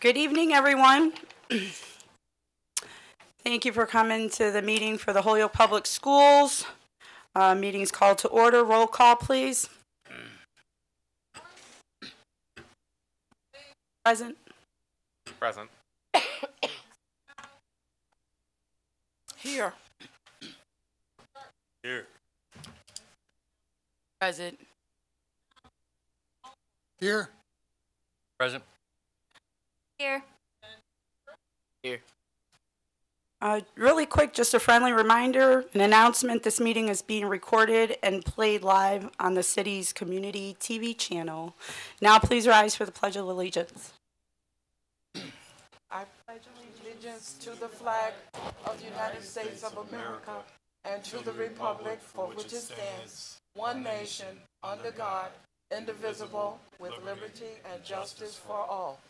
Good evening, everyone. Thank you for coming to the meeting for the Holyoke Public Schools. Uh, Meeting's called to order. Roll call, please. Present. Present. Here. Here. Present. Here. Present. Here. Uh, Really quick, just a friendly reminder, an announcement, this meeting is being recorded and played live on the city's community TV channel. Now please rise for the Pledge of Allegiance. I pledge allegiance to the flag of the United States of America and to the republic for which it stands, one nation, under God, indivisible, with liberty and justice for all.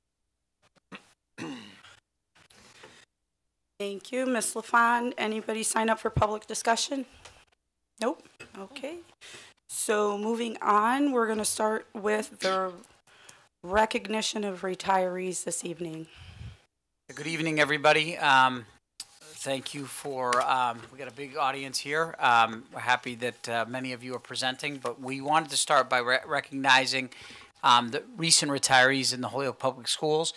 Thank you. Ms. LaFawn, anybody sign up for public discussion? Nope. Okay. So moving on, we're going to start with the recognition of retirees this evening. Good evening, everybody. Um, Thank you for, um, we got a big audience here. Um, We're happy that uh, many of you are presenting, but we wanted to start by re- recognizing um, the recent retirees in the Holyoke Public Schools.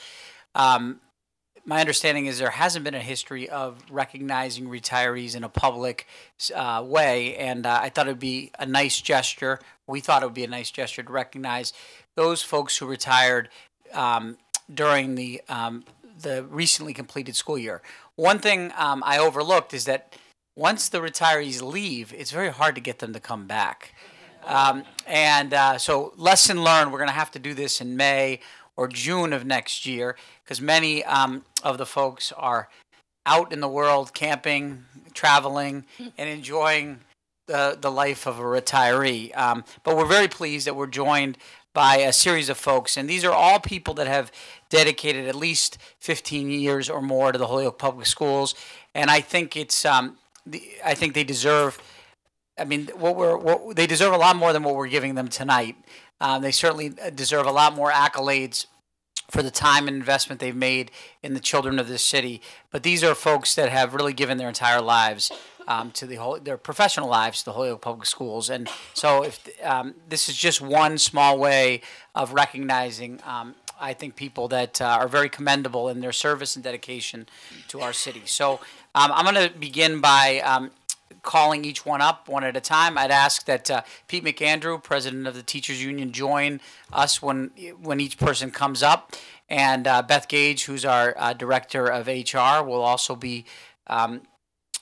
Um, My understanding is there hasn't been a history of recognizing retirees in a public uh, way, and uh, I thought it'd be a nice gesture. We thought it would be a nice gesture to recognize those folks who retired um, during the um, the recently completed school year. One thing um, I overlooked is that once the retirees leave, it's very hard to get them to come back. Um, and uh, so, lesson learned, we're going to have to do this in May or June of next year because many um, of the folks are out in the world camping, traveling, and enjoying the, the life of a retiree. Um, but we're very pleased that we're joined by a series of folks, and these are all people that have dedicated at least 15 years or more to the Holyoke Public Schools. And I think it's, um, the, I think they deserve. I mean, what we're what, they deserve a lot more than what we're giving them tonight. Um, they certainly deserve a lot more accolades for the time and investment they've made in the children of this city. But these are folks that have really given their entire lives um, to the whole, their professional lives to the Holyoke Public Schools. And so, if um, this is just one small way of recognizing, um, I think people that uh, are very commendable in their service and dedication to our city. So, um, I'm going to begin by um, calling each one up one at a time. I'd ask that uh, Pete McAndrew, president of the Teachers Union, join us when when each person comes up, and uh, Beth Gage, who's our uh, director of HR, will also be um,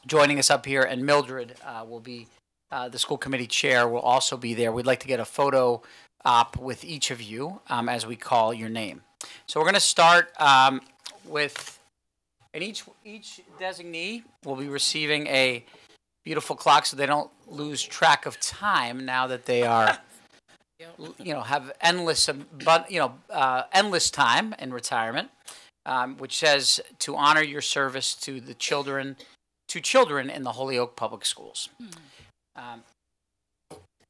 joining us up here, and Mildred uh, will be uh, the school committee chair. Will also be there. We'd like to get a photo op with each of you um, as we call your name. So we're going to start um, with, and each each designee will be receiving a beautiful clock so they don't lose track of time now that they are you know have endless but you know uh, endless time in retirement um, which says to honor your service to the children to children in the Holyoke Public Schools. Um,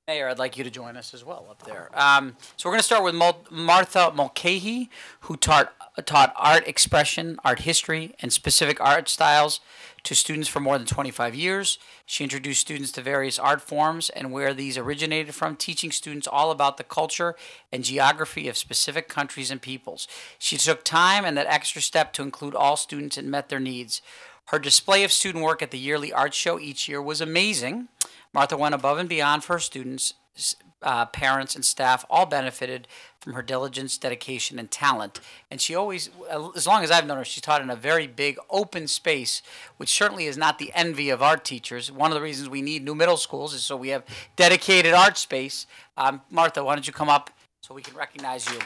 Mayor, I'd like you to join us as well up there. Um, so we're going to start with Mul- Martha Mulcahy, who taught taught art expression, art history, and specific art styles to students for more than 25 years. She introduced students to various art forms and where these originated from, teaching students all about the culture and geography of specific countries and peoples. She took time and that extra step to include all students and met their needs. Her display of student work at the yearly art show each year was amazing. Martha went above and beyond for her students, uh, parents, and staff. All benefited from her diligence, dedication, and talent. And she always, as long as I've known her, she taught in a very big open space, which certainly is not the envy of art teachers. One of the reasons we need new middle schools is so we have dedicated art space. Um, Martha, why don't you come up so we can recognize you?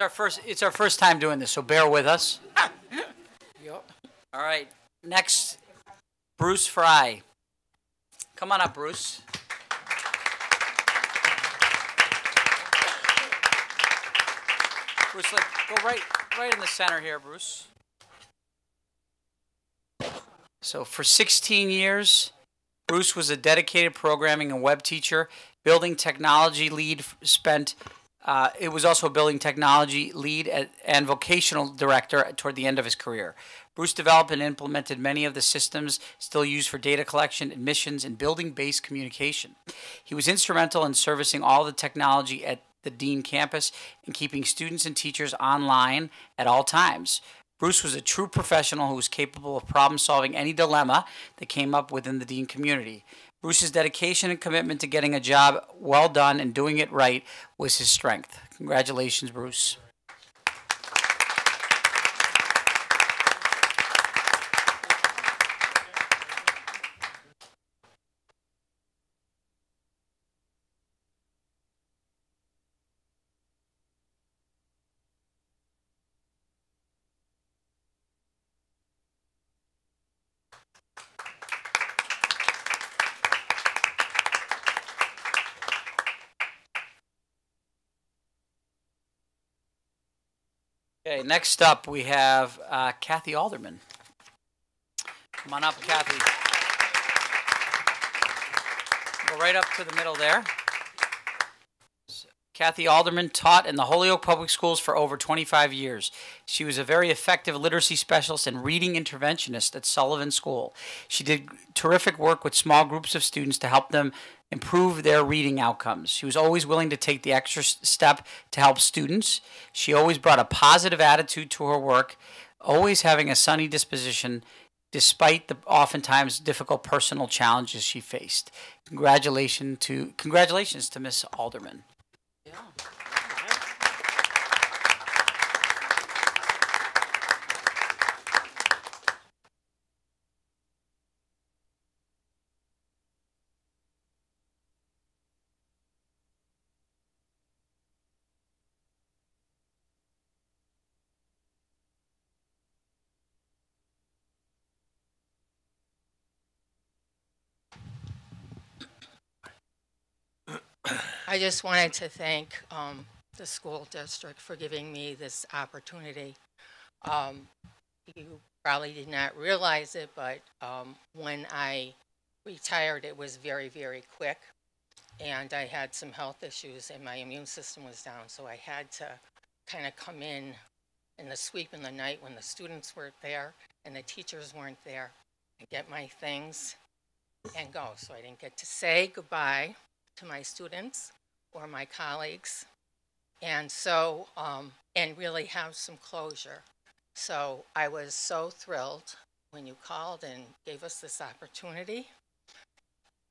Our first, it's our first time doing this, so bear with us. Yep. All right, next, Bruce Fry. Come on up, Bruce. Bruce, like, go right, right in the center here, Bruce. So for 16 years, Bruce was a dedicated programming and web teacher, building technology lead. Spent. Uh, it was also a building technology lead at, and vocational director toward the end of his career. Bruce developed and implemented many of the systems still used for data collection, admissions, and building-based communication. He was instrumental in servicing all the technology at the Dean campus and keeping students and teachers online at all times. Bruce was a true professional who was capable of problem solving any dilemma that came up within the Dean community. Bruce's dedication and commitment to getting a job well done and doing it right was his strength. Congratulations, Bruce. Next up we have uh, Kathy Alderman. Come on up, Kathy. Go right up to the middle there. Kathy Alderman taught in the Holyoke Public Schools for over 25 years. She was a very effective literacy specialist and reading interventionist at Sullivan School. She did terrific work with small groups of students to help them improve their reading outcomes. She was always willing to take the extra step to help students. She always brought a positive attitude to her work, always having a sunny disposition despite the oftentimes difficult personal challenges she faced. Congratulations to congratulations to Miss Alderman. Yeah. I just wanted to thank um, the school district for giving me this opportunity. Um, You probably did not realize it, but um, when I retired, it was very, very quick. And I had some health issues and my immune system was down, so I had to kind of come in in the sweep in the night when the students weren't there and the teachers weren't there and get my things and go. So I didn't get to say goodbye to my students or my colleagues. And so, um, and really have some closure. So I was so thrilled when you called and gave us this opportunity.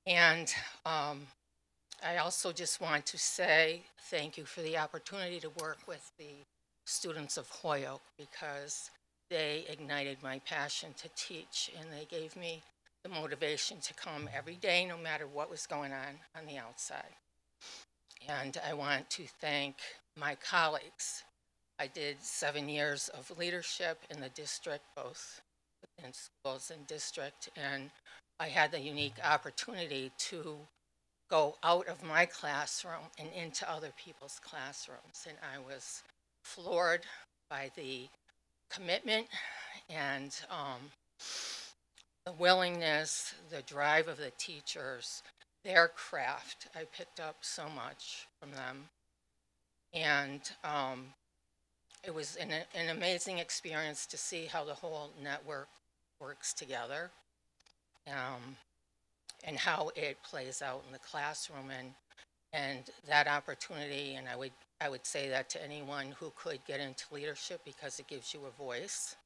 And um, I also just want to say thank you for the opportunity to work with the students of Holyoke because they ignited my passion to teach and they gave me the motivation to come every day, no matter what was going on on the outside. And I want to thank my colleagues. I did seven years of leadership in the district, both in schools and district, and I had the unique opportunity to go out of my classroom and into other people's classrooms. And I was floored by the commitment and um, the willingness, the drive of the teachers, their craft. I picked up so much from them. And um, it was an, an amazing experience to see how the whole network works together um, and how it plays out in the classroom. And, and that opportunity, and I would, I would say that to anyone who could get into leadership because it gives you a voice,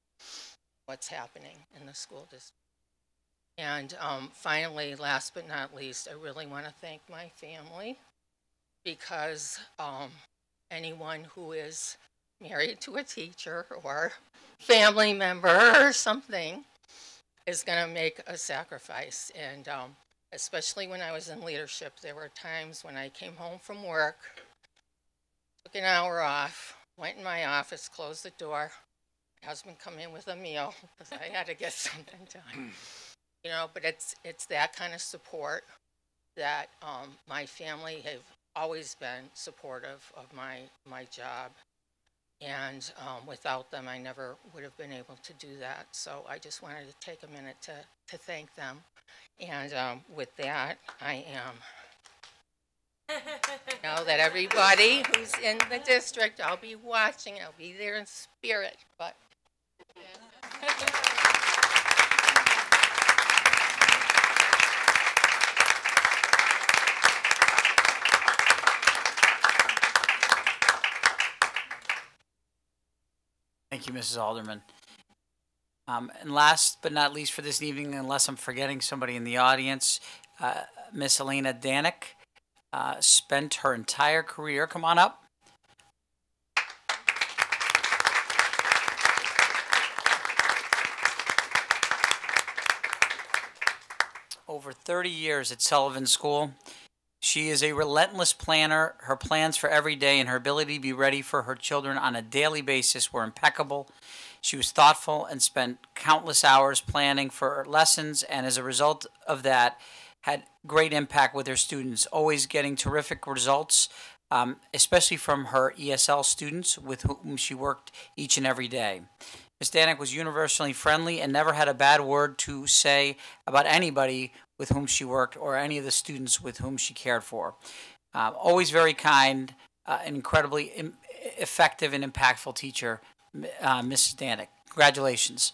what's happening in the school district. And um, finally, last but not least, I really want to thank my family because um, anyone who is married to a teacher or family member or something is going to make a sacrifice. And um, especially when I was in leadership, there were times when I came home from work, took an hour off, went in my office, closed the door. My husband come in with a meal because I had to get something done. You know, but it's it's that kind of support that um, my family have always been supportive of my my job, and um, without them, I never would have been able to do that. So I just wanted to take a minute to to thank them, and um, with that, I am know that everybody who's in the district, I'll be watching, I'll be there in spirit, but. Thank you, Mrs. Alderman. Um, and last but not least for this evening, unless I'm forgetting somebody in the audience, uh, Miss Elena Danick uh, spent her entire career. Come on up. Over 30 years at Sullivan School. She is a relentless planner. Her plans for every day and her ability to be ready for her children on a daily basis were impeccable. She was thoughtful and spent countless hours planning for lessons, and as a result of that, had great impact with her students, always getting terrific results, um, especially from her ESL students with whom she worked each and every day. Ms. Danik was universally friendly and never had a bad word to say about anybody with whom she worked or any of the students with whom she cared for. Uh, always very kind, uh, an incredibly Im- effective and impactful teacher, uh, Mrs. Danik. Congratulations.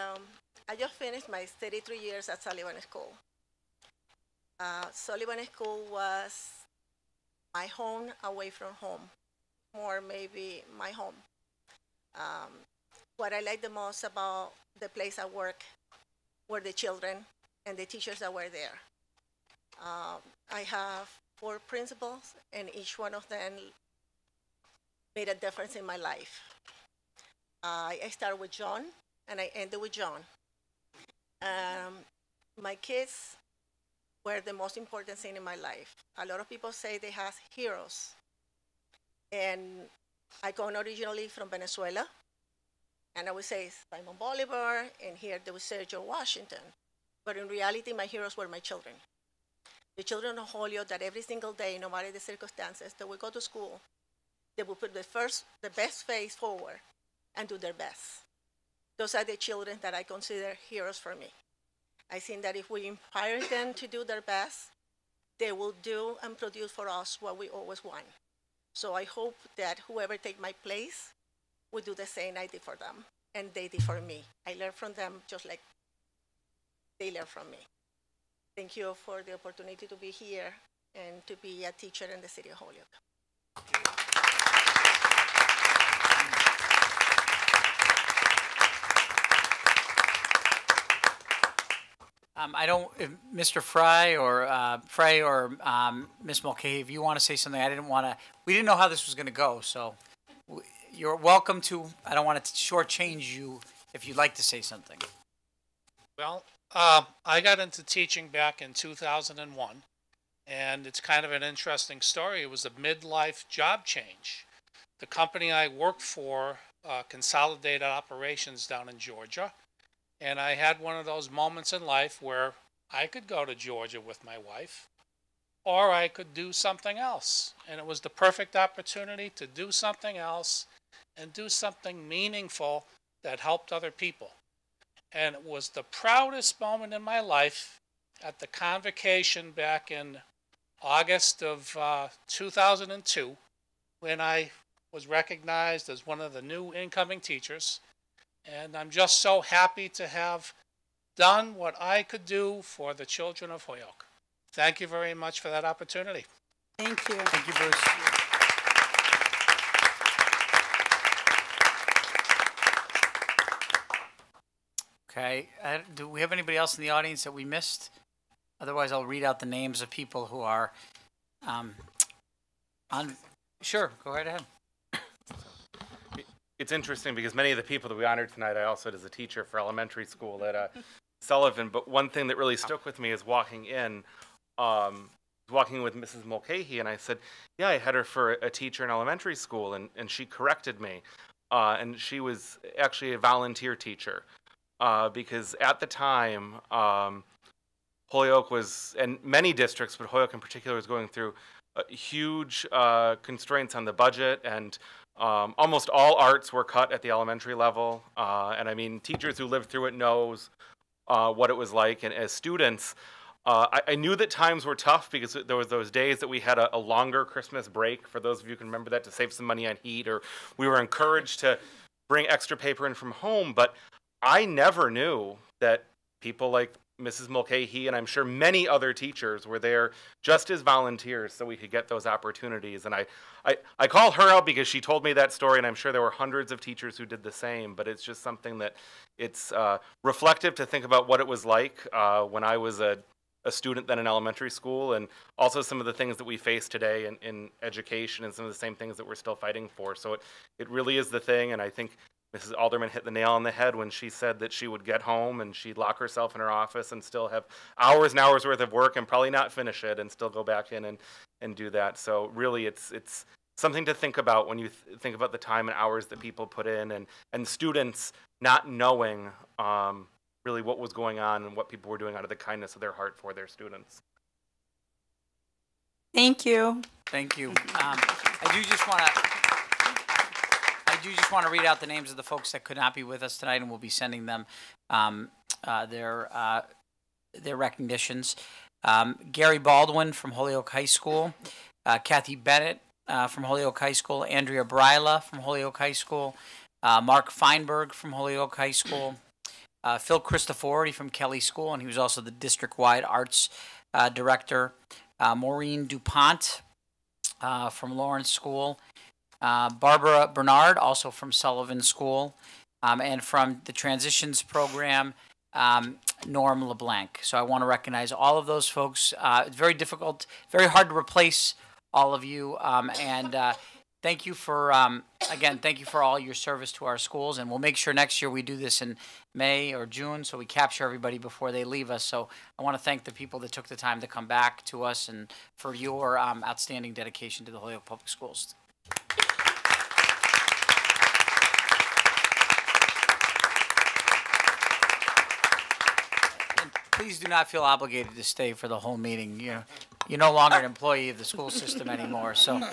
Um, I just finished my 33 years at Sullivan School. Uh, Sullivan School was my home away from home, more maybe my home. Um, what I like the most about the place I work were the children and the teachers that were there. Um, I have four principals, and each one of them made a difference in my life. Uh, I started with John, and I ended with John. Um, my kids were the most important thing in my life. A lot of people say they have heroes. And I come originally from Venezuela, and I would say Simon Bolivar, and here there was Sergio Washington. But in reality, my heroes were my children. The children of Holyoke that every single day, no matter the circumstances, they would go to school, they would put the first, the best face forward and do their best. Those are the children that I consider heroes for me. I think that if we inspire them to do their best, they will do and produce for us what we always want. So I hope that whoever take my place will do the same I did for them and they did for me. I learn from them just like they learn from me. Thank you for the opportunity to be here and to be a teacher in the city of Holyoke. Um, I don't, Mr. Fry or uh, Frey or um, Ms. Mulcahy, if you want to say something, I didn't want to. We didn't know how this was going to go, so you're welcome to. I don't want to shortchange you if you'd like to say something. Well, uh, I got into teaching back in 2001, and it's kind of an interesting story. It was a midlife job change. The company I worked for uh, consolidated operations down in Georgia, and I had one of those moments in life where I could go to Georgia with my wife, or I could do something else. And it was the perfect opportunity to do something else and do something meaningful that helped other people. And it was the proudest moment in my life at the convocation back in August of uh, 2002 when I was recognized as one of the new incoming teachers. And I'm just so happy to have done what I could do for the children of Holyoke. Thank you very much for that opportunity. Thank you. Thank you, Bruce. Okay, uh, do we have anybody else in the audience that we missed? Otherwise, I'll read out the names of people who are um, on, sure, go right ahead. It's interesting because many of the people that we honored tonight, I also as a teacher for elementary school at uh, Sullivan. But one thing that really stuck with me is walking in, um, walking with Mrs. Mulcahy, and I said, "Yeah, I had her for a teacher in elementary school," and, and she corrected me, uh, and she was actually a volunteer teacher, uh, because at the time, um, Holyoke was, and many districts, but Holyoke in particular, was going through uh, huge uh, constraints on the budget, and um, almost all arts were cut at the elementary level. Uh, and I mean, teachers who lived through it knows uh, what it was like. And as students, uh, I, I knew that times were tough because there was those days that we had a, a longer Christmas break. For those of you who can remember that, to save some money on heat, or we were encouraged to bring extra paper in from home. But I never knew that people like Mrs. Mulcahy and I'm sure many other teachers were there just as volunteers so we could get those opportunities. And I, I, I call her out because she told me that story, and I'm sure there were hundreds of teachers who did the same. But it's just something that it's uh, reflective to think about what it was like uh, when I was a, a student then in elementary school, and also some of the things that we face today in, in education and some of the same things that we're still fighting for. So it, it really is the thing, and I think Mrs. Alderman hit the nail on the head when she said that she would get home and she'd lock herself in her office and still have hours and hours worth of work and probably not finish it and still go back in and, and do that. So really, it's it's something to think about when you th- think about the time and hours that people put in and and students not knowing um, really what was going on and what people were doing out of the kindness of their heart for their students. Thank you. Thank you. Um, I do just want to, I do just want to read out the names of the folks that could not be with us tonight, and we'll be sending them um, uh, their uh, their recognitions. Um, Gary Baldwin from Holyoke High School, uh, Kathy Bennett uh, from Holyoke High School, Andrea Bryla from Holyoke High School, uh, Mark Feinberg from Holyoke High School, uh, Phil Christofori from Kelly School, and he was also the district-wide arts director. Maureen DuPont from Lawrence School, uh, Barbara Bernard, also from Sullivan School, um, and from the Transitions Program, um, Norm LeBlanc. So I want to recognize all of those folks. Uh, it's very difficult, very hard to replace all of you, um, and uh, thank you for um, again, thank you for all your service to our schools, and we'll make sure next year we do this in May or June, so we capture everybody before they leave us. So I want to thank the people that took the time to come back to us and for your um, outstanding dedication to the Holyoke Public Schools. Please do not feel obligated to stay for the whole meeting. You know, you're no longer an employee of the school system anymore, so.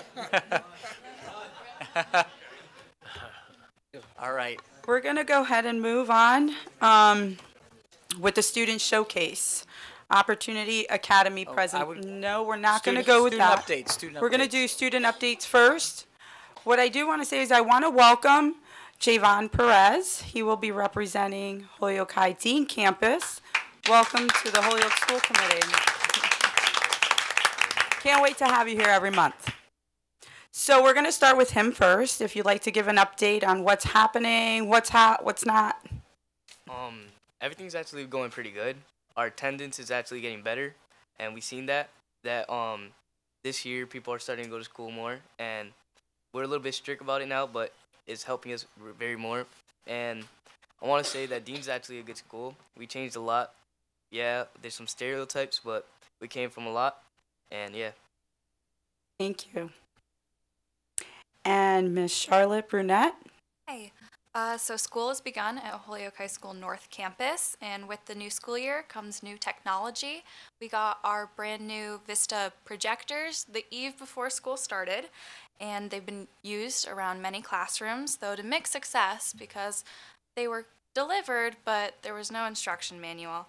All right. We're going to go ahead and move on um, with the student showcase. Opportunity Academy Oh, present. would- No, we're not going to go with student that. updates, student We're going to do student updates first. What I do want to say is I want to welcome Javon Perez. He will be representing Holyoke High Dean Campus. Welcome to the Holyoke School Committee. Can't wait to have you here every month. So we're going to start with him first. If you'd like to give an update on what's happening, what's hot, what's not. Um, everything's actually going pretty good. Our attendance is actually getting better, and we've seen that. That um, this year people are starting to go to school more, and we're a little bit strict about it now, but it's helping us very more. And I want to say that Dean's actually a good school. We changed a lot. Yeah, there's some stereotypes, but we came from a lot, and yeah. Thank you. And Miss Charlotte Brunette. Hey, uh, so school has begun at Holyoke High School North Campus, and with the new school year comes new technology. We got our brand new Vista projectors the eve before school started, and they've been used around many classrooms, though to mixed success because they were delivered, but there was no instruction manual.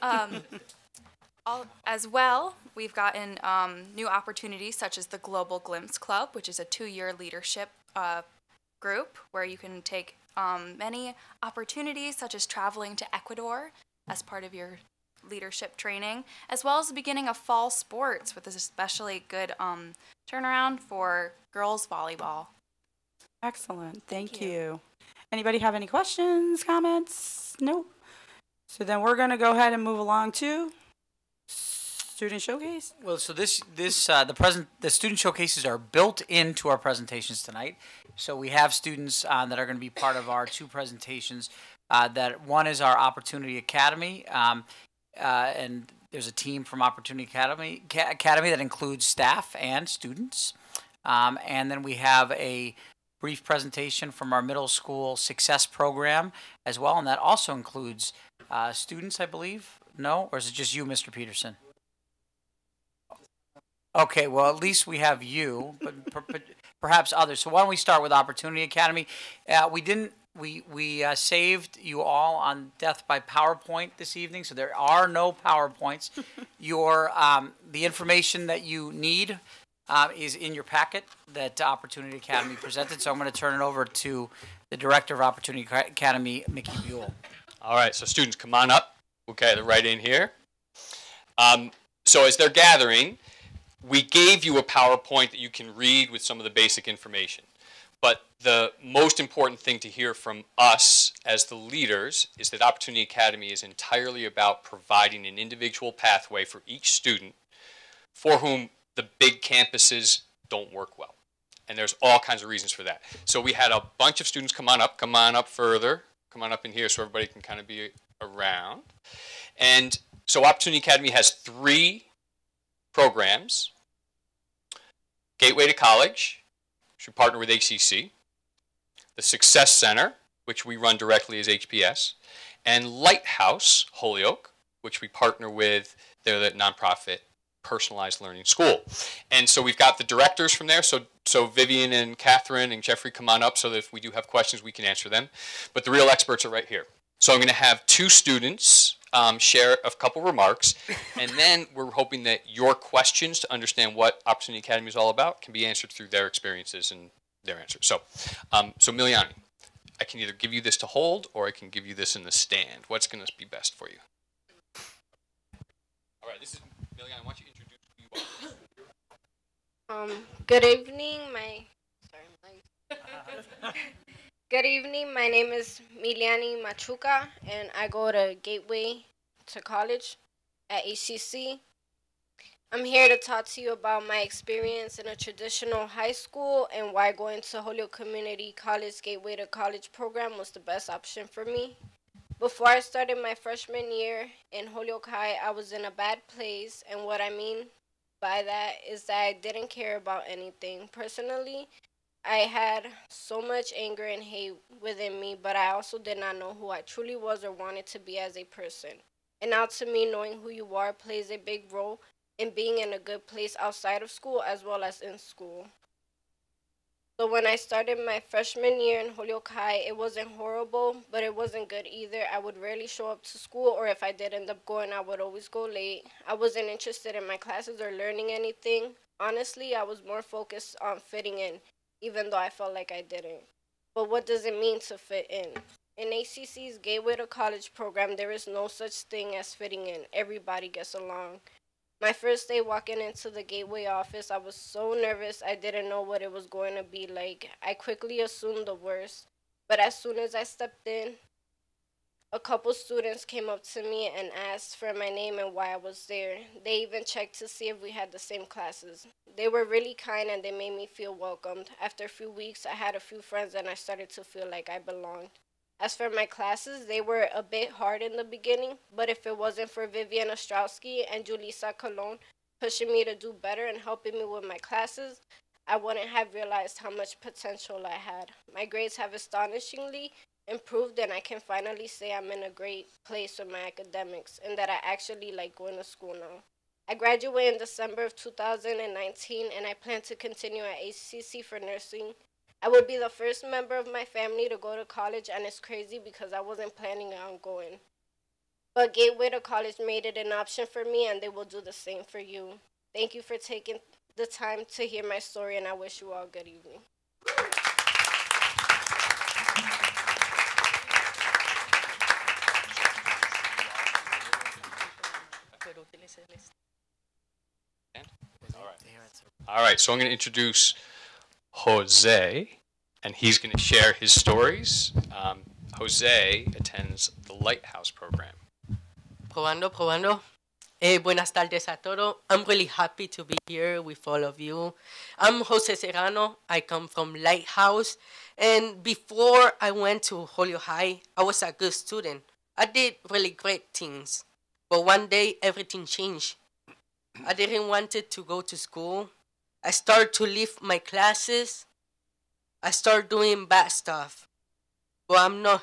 Um, all, as well, we've gotten um, new opportunities such as the Global Glimpse Club, which is a two-year leadership uh, group where you can take um, many opportunities such as traveling to Ecuador as part of your leadership training, as well as the beginning of fall sports with this especially good um, turnaround for girls volleyball. Excellent. Thank, Thank you. you. Anybody have any questions, comments? Nope. So then we're going to go ahead and move along to student showcase. Well, so this this uh, the present the student showcases are built into our presentations tonight. So we have students uh, that are going to be part of our two presentations. Uh, that one is our Opportunity Academy, um, uh, and there's a team from Opportunity Academy Ca- Academy that includes staff and students. Um, and then we have a brief presentation from our middle school success program as well, and that also includes uh, students, I believe. No, or is it just you, Mr. Peterson? Okay, well, at least we have you, but per- per- perhaps others. So why don't we start with Opportunity Academy? Uh, we didn't. We we uh, saved you all on death by PowerPoint this evening, so there are no PowerPoints. your um, the information that you need uh, is in your packet that Opportunity Academy presented. So I'm going to turn it over to the director of Opportunity Academy, Mickey Buell. All right, so students, come on up. Okay, they're right in here. Um, so as they're gathering, we gave you a PowerPoint that you can read with some of the basic information. But the most important thing to hear from us as the leaders is that Opportunity Academy is entirely about providing an individual pathway for each student for whom the big campuses don't work well. And there's all kinds of reasons for that. So we had a bunch of students come on up, come on up further, come on up in here so everybody can kind of be around. And so Opportunity Academy has three programs. Gateway to College, which we partner with HCC. The Success Center, which we run directly as HPS. And Lighthouse Holyoke, which we partner with. They're the nonprofit personalized learning school. And so we've got the directors from there. So, so Vivian and Catherine and Jeffrey come on up so that if we do have questions, we can answer them. But the real experts are right here. So I'm going to have two students um, share a couple remarks, and then we're hoping that your questions to understand what Opportunity Academy is all about can be answered through their experiences and their answers. So, um, so Miliani, I can either give you this to hold or I can give you this in the stand. What's going to be best for you? All right, this is Miliani. Why don't you introduce who you are? Um, good evening, my sorry, my Good evening. My name is Miliani Machuca, and I go to Gateway to college at HCC. I'm here to talk to you about my experience in a traditional high school and why going to Holyoke Community College Gateway to College program was the best option for me. Before I started my freshman year in Holyoke High, I was in a bad place, and what I mean by that is that I didn't care about anything. Personally, I had so much anger and hate within me, but I also did not know who I truly was or wanted to be as a person. And now, to me, knowing who you are plays a big role in being in a good place outside of school as well as in school. So, when I started my freshman year in Holyoke High, it wasn't horrible, but it wasn't good either. I would rarely show up to school, or if I did end up going, I would always go late. I wasn't interested in my classes or learning anything. Honestly, I was more focused on fitting in even though I felt like I didn't. But what does it mean to fit in? In HCC's Gateway to College program, there is no such thing as fitting in. Everybody gets along. My first day walking into the Gateway office, I was so nervous I didn't know what it was going to be like. I quickly assumed the worst. But as soon as I stepped in, a couple students came up to me and asked for my name and why I was there. They even checked to see if we had the same classes. They were really kind and they made me feel welcomed. After a few weeks, I had a few friends and I started to feel like I belonged. As for my classes, they were a bit hard in the beginning, but if it wasn't for Vivian Ostrowski and Julissa Colon pushing me to do better and helping me with my classes, I wouldn't have realized how much potential I had. My grades have astonishingly improved and I can finally say I'm in a great place with my academics and that I actually like going to school now. I graduated in December of 2019 and I plan to continue at HCC for nursing. I would be the first member of my family to go to college, and it's crazy because I wasn't planning on going. But Gateway to College made it an option for me, and they will do the same for you. Thank you for taking the time to hear my story, and I wish you all a good evening. All right, so I'm going to introduce Jose, and he's going to share his stories. Um, Jose attends the Lighthouse program. Probando, probando. Eh, buenas tardes a todos. I'm really happy to be here with all of you. I'm Jose Serrano. I come from Lighthouse. And before I went to Holyoke High, I was a good student. I did really great things. But one day, everything changed. I didn't want to go to school. I start to leave my classes. I start doing bad stuff. But I'm not,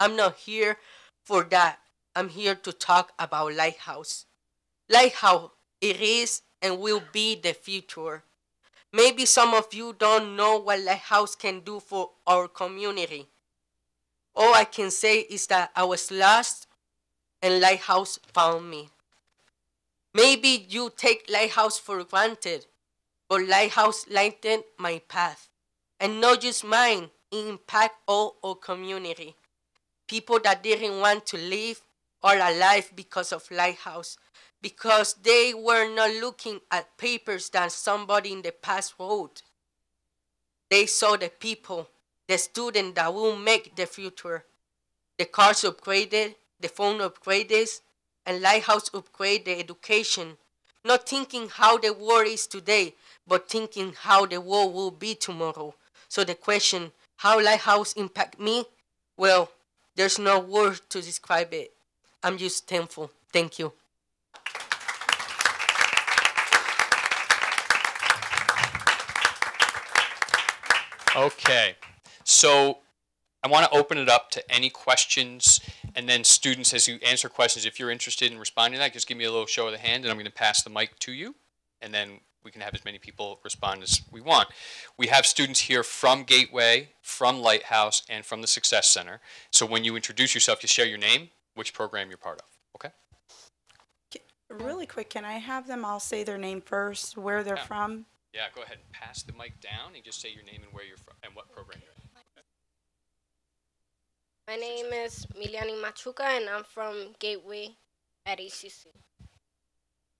I'm not here for that. I'm here to talk about Lighthouse. Lighthouse, it is and will be the future. Maybe some of you don't know what Lighthouse can do for our community. All I can say is that I was lost and Lighthouse found me. Maybe you take Lighthouse for granted, but Lighthouse lightened my path. And not just mine, impact all our community. People that didn't want to live are alive because of Lighthouse, because they were not looking at papers that somebody in the past wrote. They saw the people, the student that will make the future. The cars upgraded, the phone upgraded, and Lighthouse upgrade the education, not thinking how the world is today, but thinking how the world will be tomorrow. So the question, how Lighthouse impact me? Well, there's no word to describe it. I'm just thankful. Thank you. Okay, so I want to open it up to any questions, and then students, as you answer questions, if you're interested in responding to that, just give me a little show of the hand, and I'm going to pass the mic to you, and then we can have as many people respond as we want. We have students here from Gateway, from Lighthouse, and from the Success Center. So when you introduce yourself, you share your name, which program you're part of. Okay? Really quick, can I have them all say their name first, where they're Yeah. from? Yeah, go ahead and pass the mic down and just say your name and where you're from and what program you're. My name is Miliani Machuca, and I'm from Gateway at HCC.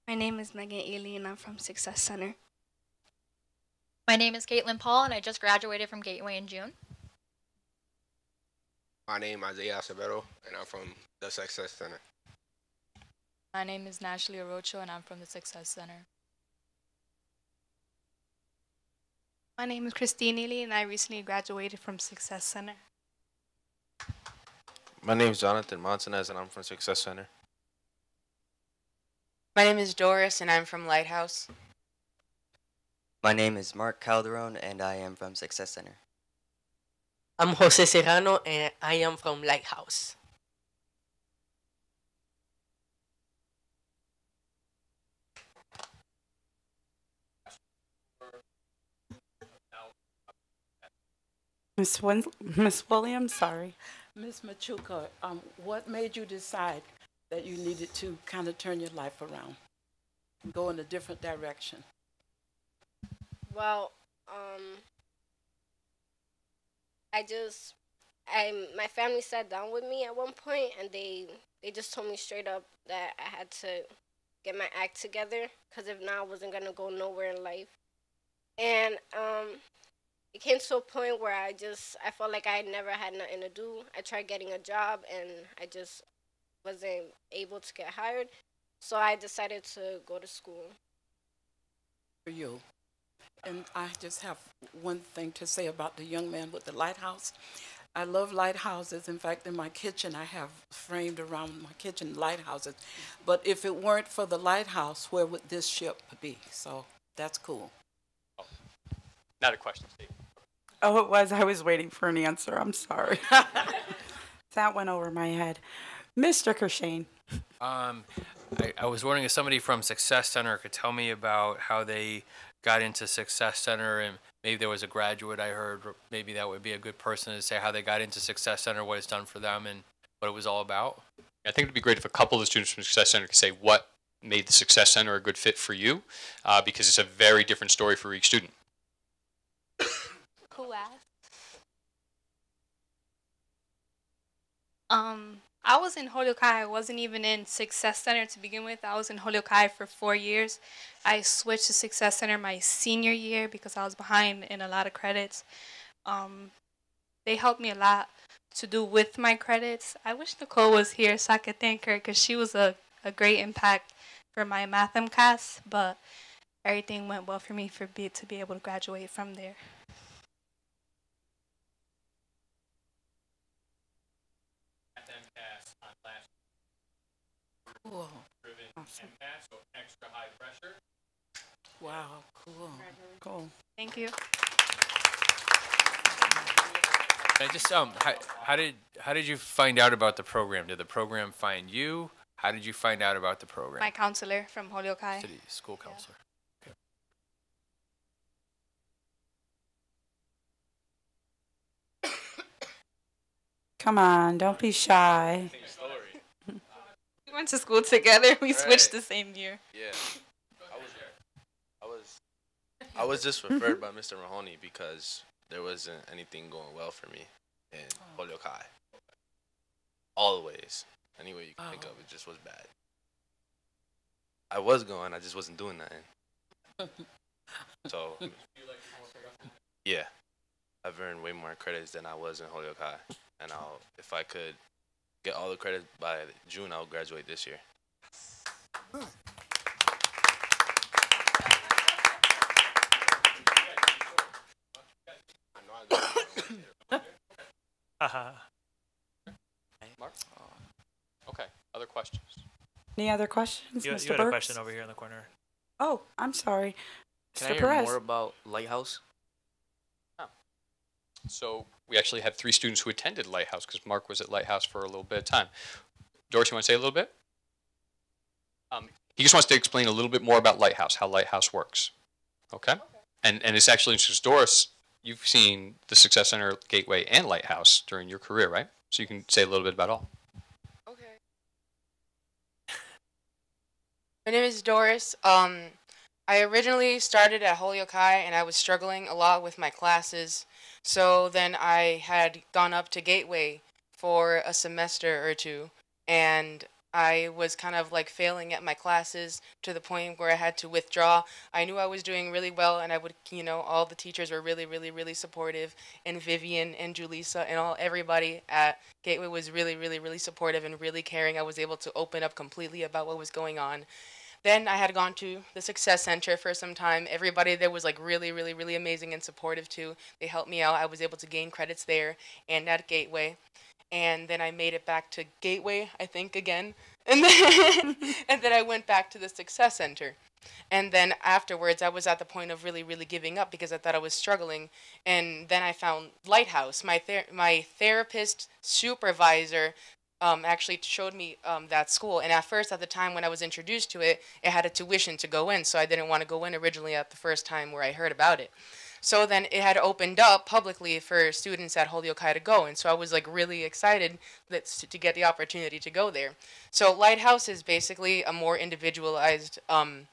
My name is Megan Ely, and I'm from Success Center. My name is Caitlin Paul, and I just graduated from Gateway in June. My name is Isaiah Acevedo, and I'm from the Success Center. My name is Nashley Orocho, and I'm from the Success Center. My name is Christine Ely, and I recently graduated from Success Center. My name is Jonathan Montanez, and I'm from Success Center. My name is Doris, and I'm from Lighthouse. My name is Mark Calderon, and I am from Success Center. I'm Jose Serrano, and I am from Lighthouse. Miss Win- Miss Williams, sorry. Ms. Machuca, um, what made you decide that you needed to kind of turn your life around, go in a different direction? Well, um, I just, I my family sat down with me at one point, and they they just told me straight up that I had to get my act together, because if not, I wasn't gonna go nowhere in life. And um, it came to a point where I just I felt like I never had nothing to do. I tried getting a job, and I just wasn't able to get hired. So I decided to go to school. For you. And I just have one thing to say about the young man with the lighthouse. I love lighthouses. In fact, in my kitchen, I have framed around my kitchen lighthouses. But if it weren't for the lighthouse, where would this ship be? So that's cool. Oh, not a question, Steve. Oh, it was. I was waiting for an answer. I'm sorry. that went over my head. Mr. Kershane. Um, I, I was wondering if somebody from Success Center could tell me about how they got into Success Center and maybe there was a graduate I heard, or maybe that would be a good person to say how they got into Success Center, what it's done for them, and what it was all about. I think it'd be great if a couple of the students from Success Center could say what made the Success Center a good fit for you, uh, because it's a very different story for each student. Asked? Um, I was in Holyoke I wasn't even in Success Center to begin with. I was in Holyoke for four years. I switched to Success Center my senior year because I was behind in a lot of credits. Um, they helped me a lot to do with my credits. I wish Nicole was here so I could thank her because she was a, a great impact for my math class, but everything went well for me for be, to be able to graduate from there. Cool. so extra high pressure. Wow, cool. Cool. Thank you. I just um, how, how did how did you find out about the program? Did the program find you? How did you find out about the program? My counselor from Holyoke High. City school counselor. Come on, don't be shy. We went to school together. We switched the same year. Yeah. I was, I was, I was just referred by Mr. Mahoney because there wasn't anything going well for me in oh. Holyoke High. Always. Any way you can think of oh. it just was bad. I was going, I just wasn't doing nothing. So, yeah. I've earned way more credits than I was in Holyoke High. And I'll, if I could get all the credits by June, I'll graduate this year. Mark? Okay. Other questions? Any other questions, You, Mr. you had Burks? a question over here in the corner. Oh, I'm sorry. Can Mr. I hear Perez. more about Lighthouse? So we actually had three students who attended Lighthouse because Mark was at Lighthouse for a little bit of time. Doris, you want to say a little bit? Um, he just wants to explain a little bit more about Lighthouse, how Lighthouse works. Okay? And and it's actually interesting. Doris, you've seen the Success Center, Gateway, and Lighthouse during your career, right? So you can say a little bit about all. Okay. My name is Doris. Um, I originally started at Holyoke High and I was struggling a lot with my classes. So then I had gone up to Gateway for a semester or two and I was kind of like failing at my classes to the point where I had to withdraw. I knew I was doing really well and I would, you know, all the teachers were really, really, really supportive and Vivian and Julissa and all everybody at Gateway was really, really, really supportive and really caring. I was able to open up completely about what was going on. Then I had gone to the Success Center for some time. Everybody there was like really, really, really amazing and supportive too. They helped me out. I was able to gain credits there and at Gateway. And then I made it back to Gateway, I think, again. And then, and then I went back to the Success Center. And then afterwards, I was at the point of really, really giving up because I thought I was struggling. And then I found Lighthouse. My ther- my therapist supervisor um, actually showed me um, that school. And at first, at the time when I was introduced to it, it had a tuition to go in, so I didn't want to go in originally at the first time where I heard about it. So then it had opened up publicly for students at Holyoke High to go, and so I was like really excited that, to get the opportunity to go there. So Lighthouse is basically a more individualized um,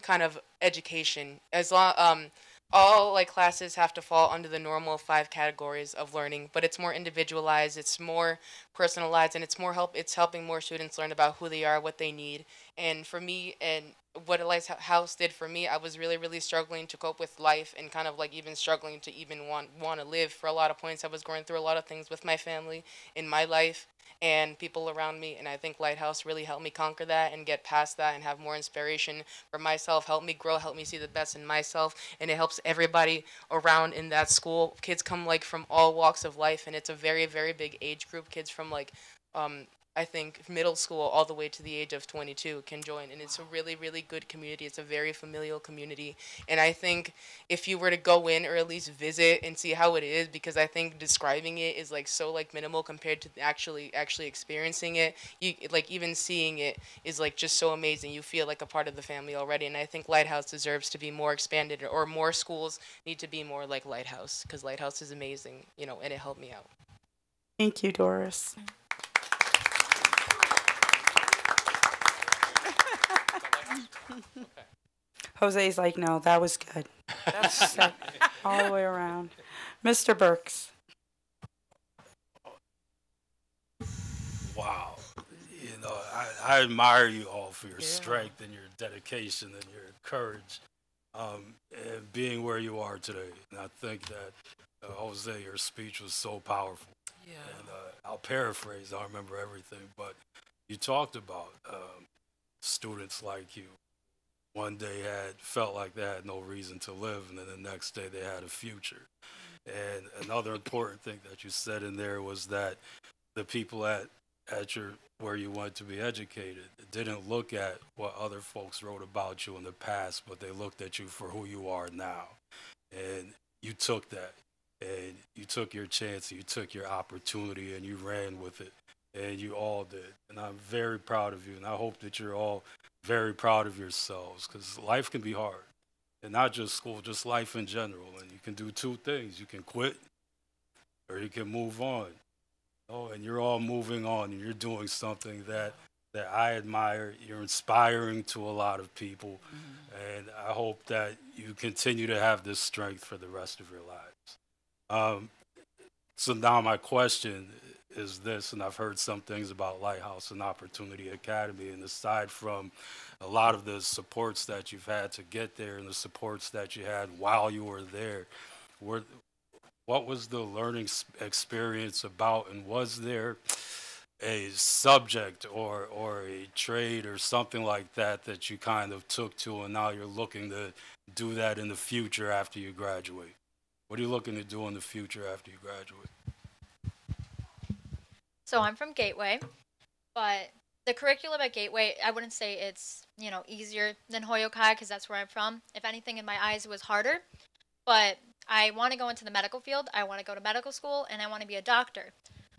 kind of education. As long um, all like classes have to fall under the normal five categories of learning, but it's more individualized, it's more personalized, and it's more help. It's helping more students learn about who they are, what they need. And for me, and what Lighthouse did for me, I was really, really struggling to cope with life, and kind of like even struggling to even want want to live. For a lot of points, I was going through a lot of things with my family in my life and people around me. And I think Lighthouse really helped me conquer that and get past that and have more inspiration for myself, help me grow, help me see the best in myself. And it helps everybody around in that school. Kids come like from all walks of life, and it's a very, very big age group. Kids from like, um, I think middle school all the way to the age of 22 can join. And it's a really really good community. It's a very familial community. And I think if you were to go in or at least visit and see how it is because I think describing it is like so like minimal compared to actually actually experiencing it you like even seeing it is like just so amazing. You feel like a part of the family already. And I think Lighthouse deserves to be more expanded or more schools need to be more like Lighthouse because Lighthouse is amazing you know and it helped me out. Thank you, Doris. Jose's like, no, that was good. That's good. all the way around. Mr. Burks. Wow. You know, I, I admire you all for your Yeah. strength and your dedication and your courage, um, and being where you are today. And I think that uh, Jose, your speech was so powerful. Yeah. And uh, I'll paraphrase. I don't remember everything, but you talked about um, students like you. One day had felt like they had no reason to live, and then the next day they had a future. And another important thing that you said in there was that the people at at your where you went to be educated didn't look at what other folks wrote about you in the past, but they looked at you for who you are now. And you took that and you took your chance, and you took your opportunity and you ran with it. And you all did. And I'm very proud of you. And I hope that you're all very proud of yourselves because life can be hard. And not just school, just life in general. And you can do two things you can quit or you can move on. Oh, and you're all moving on and you're doing something that that I admire. You're inspiring to a lot of people. And I hope that you continue to have this strength for the rest of your lives. Um, so now my question is this, and I've heard some things about Lighthouse and Opportunity Academy, and aside from a lot of the supports that you've had to get there and the supports that you had while you were there, were, what was the learning experience about, and was there a subject or or a trade or something like that that you kind of took to, and now you're looking to do that in the future after you graduate? What are you looking to do in the future after you graduate? So I'm from Gateway, but the curriculum at Gateway, I wouldn't say it's, you know, easier than Holyoke High because that's where I'm from. If anything, in my eyes, it was harder. But I want to go into the medical field. I want to go to medical school and I want to be a doctor.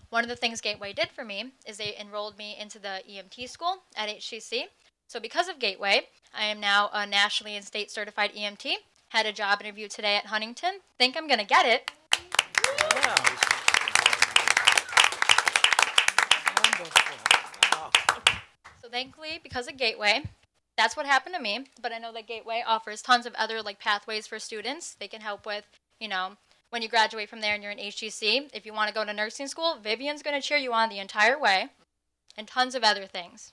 One of the things Gateway did for me is they enrolled me into the EMT school at HCC. So because of Gateway, I am now a nationally and state certified EMT. Had a job interview today at Huntington. Think I'm going to get it. So thankfully, because of Gateway, that's what happened to me. But I know that Gateway offers tons of other like pathways for students. They can help with, you know, when you graduate from there and you're in HCC. If you want to go to nursing school, Vivian's going to cheer you on the entire way, and tons of other things.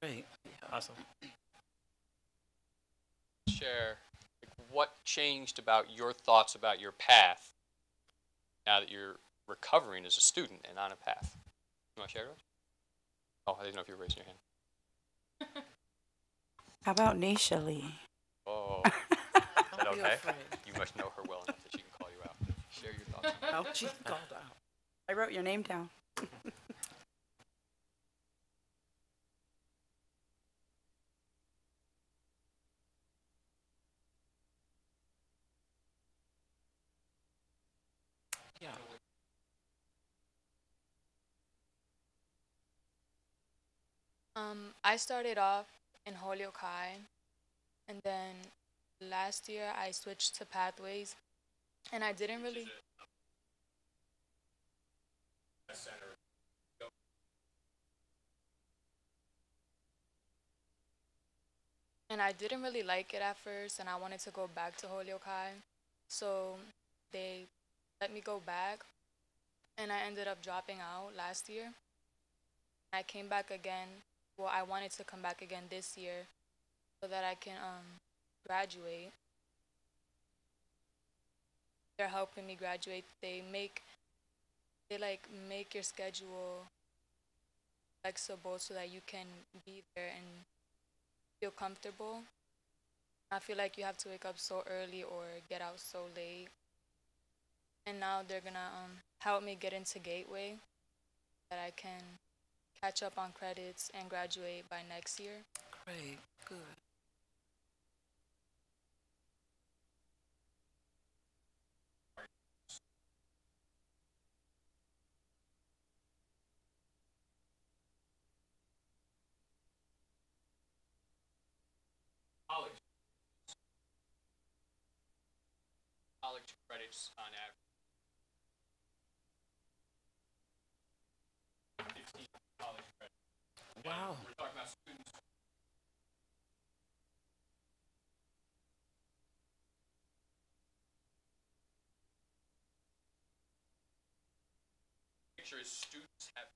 Great. Awesome. Share like, what changed about your thoughts about your path now that you're recovering as a student and on a path. You want to share it? Oh, I didn't know if you were raising your hand. How about Nisha Lee? Oh, is that okay? You must know her well enough that she can call you out. Share your thoughts. Oh, she called out. I wrote your name down. Yeah. Um, I started off in Holyoke High, and then last year I switched to Pathways, and I didn't really. And I didn't really like it at first, and I wanted to go back to Holyoke High. So they let me go back, and I ended up dropping out last year. I came back again. Well, I wanted to come back again this year so that I can um, graduate. They're helping me graduate. They make they like make your schedule flexible so that you can be there and feel comfortable. I feel like you have to wake up so early or get out so late. And now they're gonna um, help me get into Gateway that I can catch up on credits and graduate by next year. Great, good. College. College credits on average. 15 college credits. And Wow. We're talking about students. Picture is students have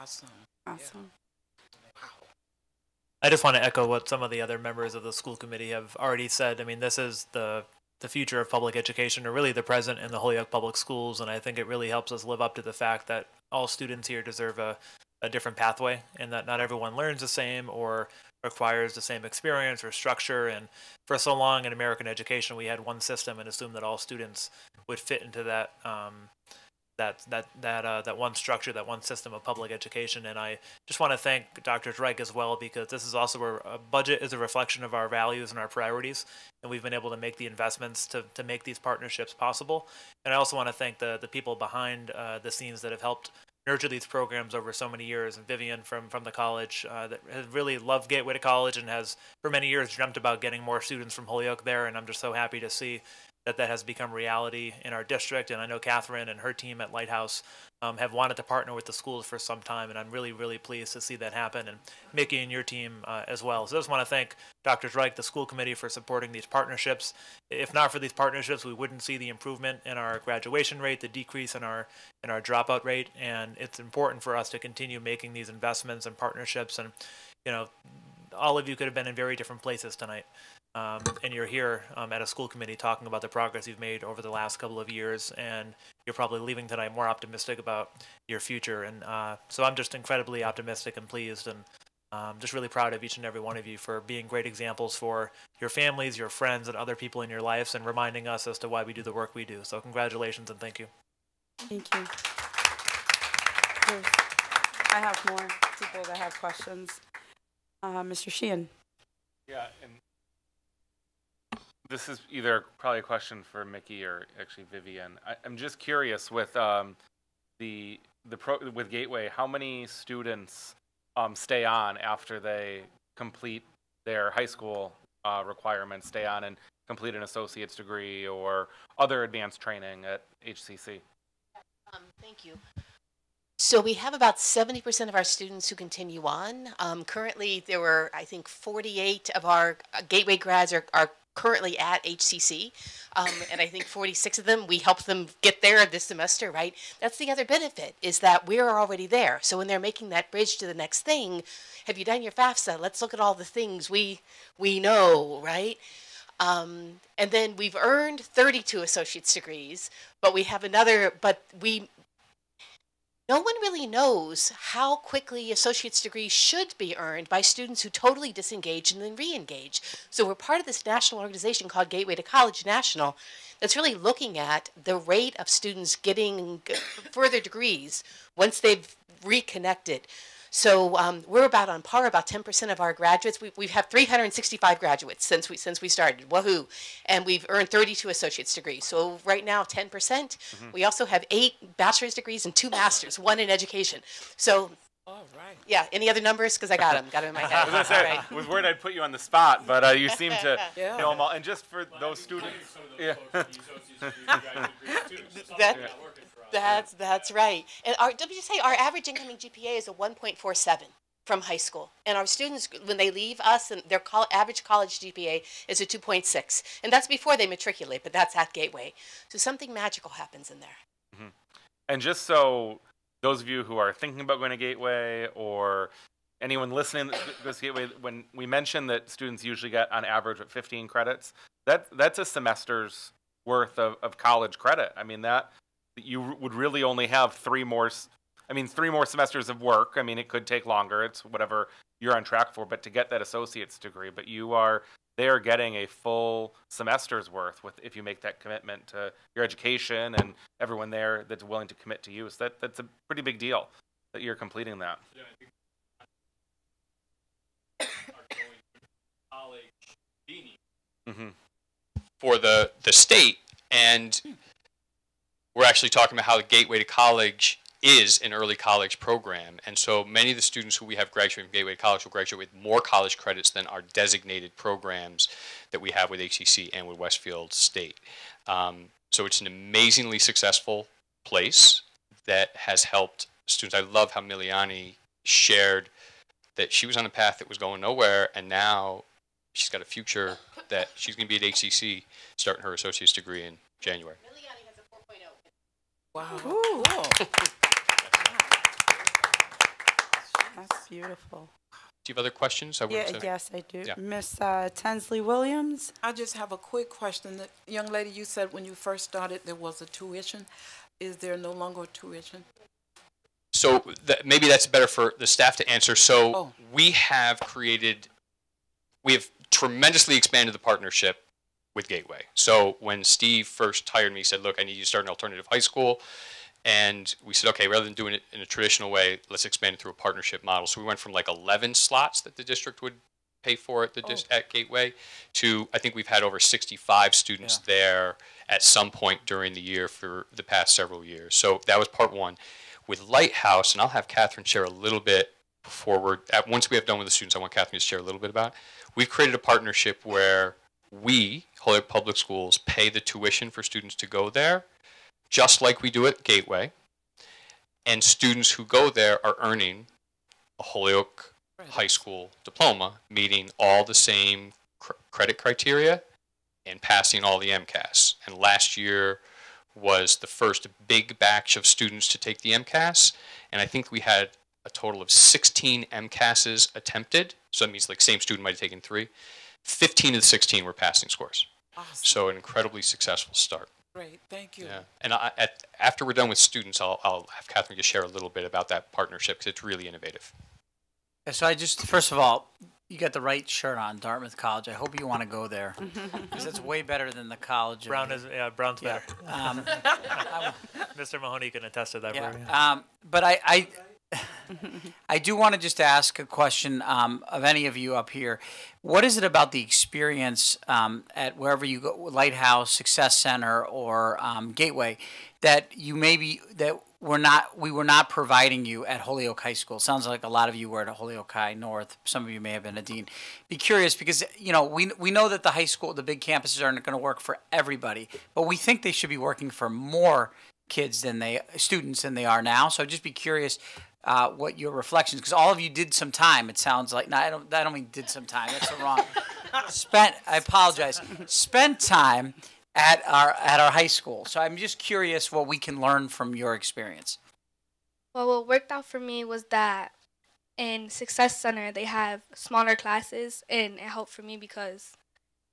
Awesome. Awesome. Wow. I just want to echo what some of the other members of the school committee have already said. I mean, this is the the future of public education, or really the present in the Holyoke Public Schools, and I think it really helps us live up to the fact that all students here deserve a, a different pathway, and that not everyone learns the same or requires the same experience or structure. And for so long in American education, we had one system and assumed that all students would fit into that um, that that that uh, that one structure, that one system of public education. And I just want to thank Dr. Zrike as well because this is also where a budget is a reflection of our values and our priorities, and we've been able to make the investments to to make these partnerships possible. And I also want to thank the the people behind uh, the scenes that have helped nurture these programs over so many years. And Vivian from from the college uh, that has really loved Gateway to College and has for many years dreamt about getting more students from Holyoke there. And I'm just so happy to see that that has become reality in our district. And I know Catherine and her team at Lighthouse um, have wanted to partner with the schools for some time, and I'm really, really pleased to see that happen. And Mickey and your team uh, as well. So I just want to thank Dr. Zrike, the school committee, for supporting these partnerships. If not for these partnerships, we wouldn't see the improvement in our graduation rate, the decrease in our in our dropout rate, and it's important for us to continue making these investments and partnerships. And you know, all of you could have been in very different places tonight um, and you're here um, at a school committee talking about the progress you've made over the last couple of years, and you're probably leaving tonight more optimistic about your future. And uh, so I'm just incredibly optimistic and pleased, and um, just really proud of each and every one of you for being great examples for your families, your friends, and other people in your lives, and reminding us as to why we do the work we do. So congratulations and thank you. Thank you. I have more people that have questions. Uh, Mr. Sheehan. Yeah, and this is either probably a question for Mickey or actually Vivian. I, I'm just curious with um, the the pro with Gateway, how many students um, stay on after they complete their high school uh, requirements, stay on and complete an associate's degree or other advanced training at HCC? Um, thank you. So we have about 70% of our students who continue on. Um, currently, there were, I think, 48 of our uh, Gateway grads are, are currently at HCC, um, and I think 46 of them we helped them get there this semester. Right? That's the other benefit is that we're already there. So when they're making that bridge to the next thing, have you done your FAFSA? Let's look at all the things we we know. Right? Um, and then we've earned 32 associate's degrees, but we have another, but we no one really knows how quickly associate's degrees should be earned by students who totally disengage and then re-engage. So we're part of this national organization called Gateway to College National that's really looking at the rate of students getting further degrees once they've reconnected. So um, we're about on par. About 10% of our graduates. We, we have 365 graduates since we since we started. Woohoo! And we've earned 32 associate's degrees. So right now, 10%. percent Mhm. We also have eight bachelor's degrees and two masters, one in education. So. All right. Yeah. Any other numbers? Because I got them. Got them in my I head. was, gonna say, All right. was worried I'd put you on the spot, but uh, you seem to Yeah. know them all. And just for those students, yeah. That, Yeah. That's that's right. And our let me just say our average incoming GPA is a 1.47 from high school, and our students when they leave us and their average college GPA is a 2.6, and that's before they matriculate, but that's at Gateway. So something magical happens in there. Mhm. And just so those of you who are thinking about going to Gateway or anyone listening that goes to Gateway, when we mentioned that students usually get on average at 15 credits, that that's a semester's worth of, of college credit. I mean that you would really only have three more. I mean three more semesters of work. I mean it could take longer. It's whatever you're on track for. But to get that associate's degree, but you are they are getting a full semester's worth with if you make that commitment to your education and everyone there that's willing to commit to you. So that that's a pretty big deal that you're completing that. Mm-hmm. for the, the state, and we're actually talking about how the Gateway to College is an early college program. And so many of the students who we have graduating from Gateway College will graduate with more college credits than our designated programs that we have with HCC and with Westfield State. Um, so it's an amazingly successful place that has helped students. I love how Miliani shared that she was on a path that was going nowhere, and now she's got a future that she's going to be at HCC starting her associate's degree in January. Wow. Cool. Beautiful. Do you have other questions? I would Yeah, say- yes, I do. Yeah. Miss uh, Tensley Williams? I just have a quick question. The young lady, you said when you first started there was a tuition. Is there no longer a tuition? So that, maybe that's better for the staff to answer. So Oh. we have created, we have tremendously expanded the partnership with Gateway. So when Steve first hired me, he said, "Look, I need you to start an alternative high school," and we said, "Okay, rather than doing it in a traditional way, let's expand it through a partnership model." So we went from like 11 slots that the district would pay for at the oh. dis- at Gateway to I think we've had over 65 students there at some point during the year for the past several years. So that was part one. With Lighthouse, and I'll have Catherine share a little bit before we're at, once we have done with the students. I want Catherine to share a little bit about. We've created a partnership where we Holyoke Public Schools pay the tuition for students to go there, just like we do at Gateway. And students who go there are earning a Holyoke High School diploma, meeting all the same cr- credit criteria and passing all the MCAS. And last year was the first big batch of students to take the MCAS, and I think we had a total of 16 MCASs attempted. So that means like same student might have taken three. 15 of the 16 were passing scores. Awesome. So an incredibly successful start. Great, thank you. Yeah, and I, at, after we're done with students, I'll, I'll have Catherine just share a little bit about that partnership because it's really innovative. Yeah, So I just, first of all, you got the right shirt on, Dartmouth College. I hope you want to go there because it's way better than the college. Brown is yeah, Brown's Yeah. better. Um, Mr. Mahoney can attest to that. Yeah. for you. Um, but I, I, I do want to just ask a question um, of any of you up here. What is it about the experience um, at wherever you go, Lighthouse, Success Center, or um, Gateway, that you maybe that we're not we were not providing you at Holyoke High School? Sounds like a lot of you were at Holyoke High North. Some of you may have been a dean. Be curious because you know we we know that the high school, the big campuses aren't going to work for everybody, but we think they should be working for more kids than they students than they are now. So just be curious uh, what your reflections because all of you did some time. It sounds like no, I don't. I don't mean did some time. That's the wrong. Spent. I apologize. Spent time at our at our high school. So I'm just curious what we can learn from your experience. Well, what worked out for me was that in Success Center they have smaller classes, and it helped for me because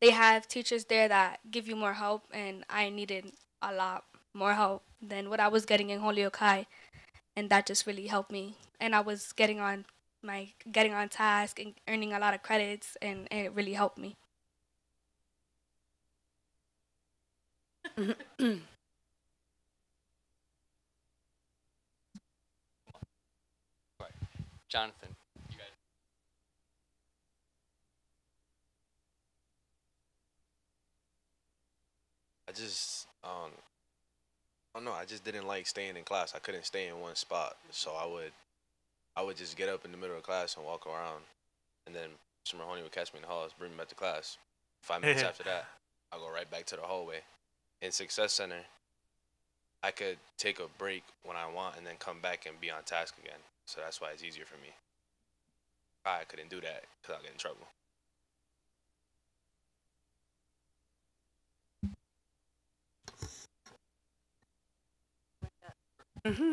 they have teachers there that give you more help, and I needed a lot more help than what I was getting in Holyoke High, and that just really helped me. And I was getting on my getting on task and earning a lot of credits, and, and it really helped me. Jonathan, you guys. I just um I don't know, I just didn't like staying in class. I couldn't stay in one spot. So I would I would just get up in the middle of class and walk around and then Mr. Mahoney would catch me in the halls, bring me back to class. Five minutes after that, I'll go right back to the hallway. In Success Center, I could take a break when I want and then come back and be on task again. So that's why it's easier for me. I couldn't do that because I'll get in trouble.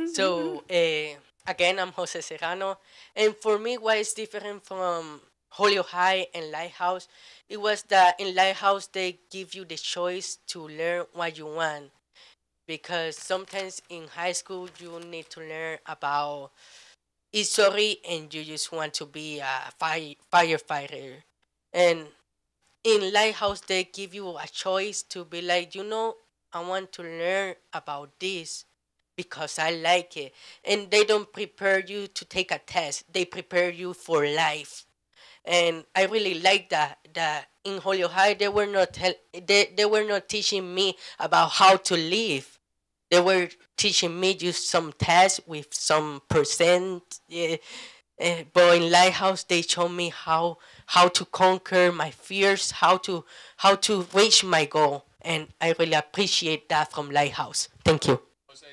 So uh, again, I'm Jose Serrano, and for me, what is different from Holyoke High and Lighthouse, it was that in Lighthouse they give you the choice to learn what you want, because sometimes in high school you need to learn about history and you just want to be a fire firefighter, and in Lighthouse they give you a choice to be like, you know, I want to learn about this because I like it. And they don't prepare you to take a test. They prepare you for life. And I really like that that in Holyoke High they were not they, they were not teaching me about how to live. They were teaching me just some tests with some percent. Yeah. Uh, but in Lighthouse they showed me how how to conquer my fears, how to how to reach my goal. And I really appreciate that from Lighthouse. Thank you. Jose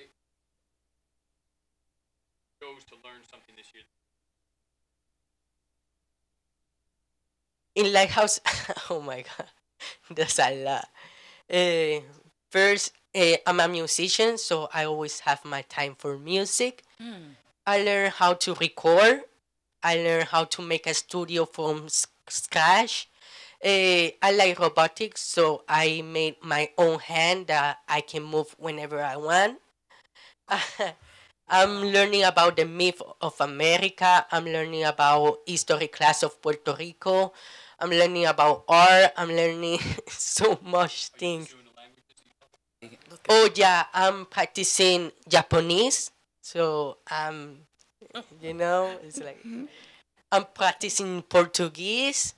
chose to learn something this year. In Lighthouse, oh my god, that's a lot. Uh, first, uh, I'm a musician, so I always have my time for music. Mm. I learned how to record, I learned how to make a studio from scratch. Eh, I like robotics, so I made my own hand that I can move whenever I want. I'm learning about the myth of America. I'm learning about history class of Puerto Rico. I'm learning about art. I'm learning so much things. Oh yeah, I'm practicing Japanese. So um, you know, it's like I'm practicing Portuguese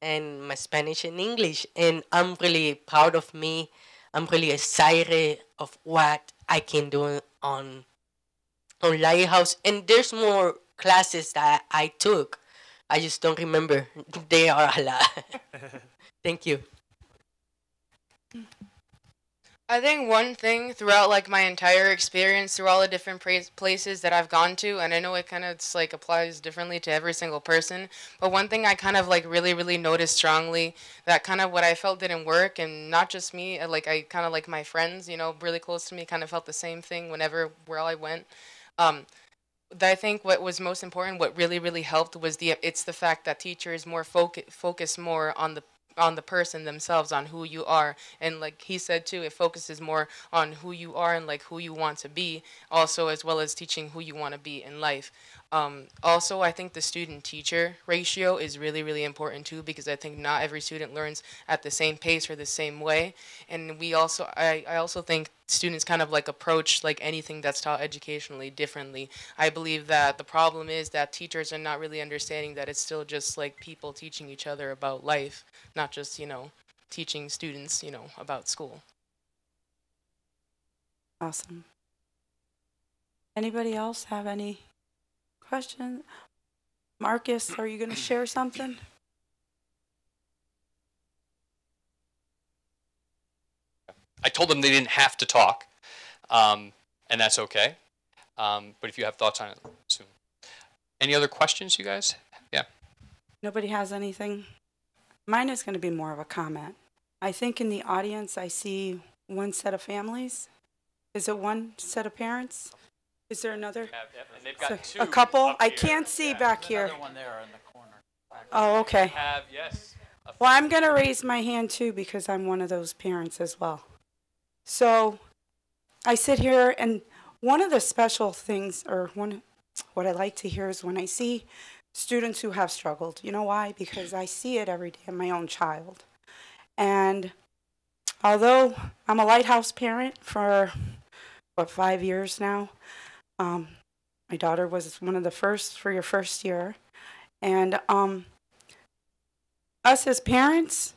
and my Spanish and English, and I'm really proud of me. I'm really excited of what I can do on on Lighthouse, and there's more classes that I took. I just don't remember. They are a lot. Thank you. I think one thing throughout like my entire experience through all the different places that I've gone to, and I know it kind of like applies differently to every single person, but one thing I kind of like really really noticed strongly that kind of what I felt didn't work, and not just me, uh, like I kind of like my friends, you know, really close to me, kind of felt the same thing whenever where I went. Um, I think what was most important, what really really helped was the it's the fact that teachers more focus focus more on the on the person themselves on who you are. And like he said too it focuses more on who you are and like who you want to be also as well as teaching who you want to be in life um, also i think the student teacher ratio is really really important too because i think not every student learns at the same pace or the same way. And we also i, I also think students kind of like approach like anything that's taught educationally differently. I believe that the problem is that teachers are not really understanding that it's still just like people teaching each other about life not just you know teaching students you know about school. Awesome. Anybody else have any questions? Marcus, are you going to share something? I told them they didn't have to talk, um, and that's okay. Um, but if you have thoughts on it, soon. Any other questions, you guys? Yeah. Nobody has anything? Mine is going to be more of a comment. I think in the audience, I see one set of families. Is it one set of parents? Is there another? And they've So, a couple? I can't see back here. one there in the corner. Oh, okay. Have, yes. Well, I'm going to raise my hand too because I'm one of those parents as well. So I sit here, and one of the special things, or one, what I like to hear is when I see students who have struggled. You know why? Because I see it every day in my own child. And although I'm a lighthouse parent for, what, five years now, um, my daughter was one of the first for your first year. And um, us as parents,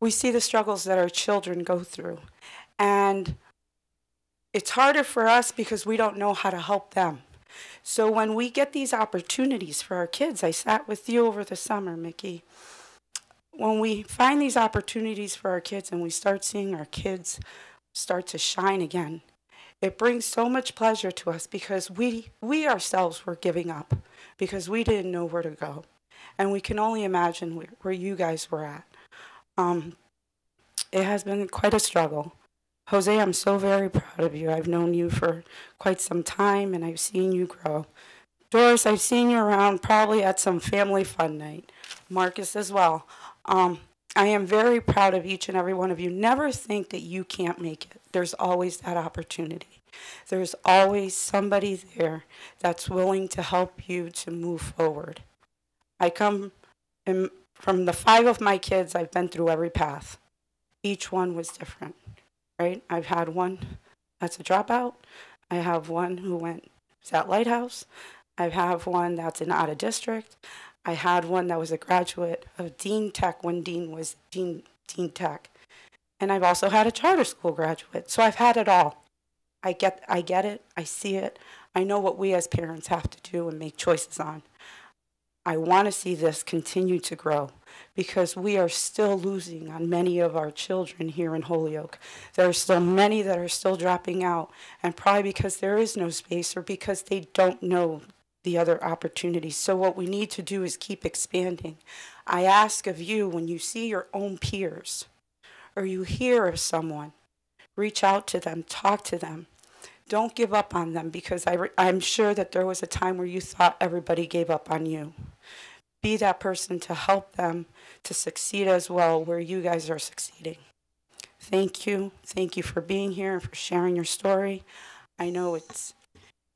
we see the struggles that our children go through. And it's harder for us because we don't know how to help them. So when we get these opportunities for our kids, I sat with you over the summer, Mickey. When we find these opportunities for our kids and we start seeing our kids start to shine again, it brings so much pleasure to us because we we ourselves were giving up because we didn't know where to go. And we can only imagine where, where you guys were at. Um, it has been quite a struggle. Jose, I'm so very proud of you. I've known you for quite some time and I've seen you grow. Doris, I've seen you around probably at some family fun night. Marcus as well. Um, I am very proud of each and every one of you. Never think that you can't make it. There's always that opportunity. There's always somebody there that's willing to help you to move forward. I come from the five of my kids, I've been through every path. Each one was different, right? I've had one that's a dropout. I have one who went to that lighthouse. I have one that's an out of district. I had one that was a graduate of Dean Tech when Dean was Dean Dean Tech. And I've also had a charter school graduate. So I've had it all. I get I get it. I see it. I know what we as parents have to do and make choices on. I want to see this continue to grow because we are still losing on many of our children here in Holyoke. There are still many that are still dropping out, and probably because there is no space or because they don't know the other opportunities. So, what we need to do is keep expanding. I ask of you when you see your own peers or you hear of someone, reach out to them, talk to them. don't give up on them because I I'm sure that there was a time where you thought everybody gave up on you. Be that person to help them to succeed as well where you guys are succeeding. Thank you. Thank you for being here and for sharing your story. I know it's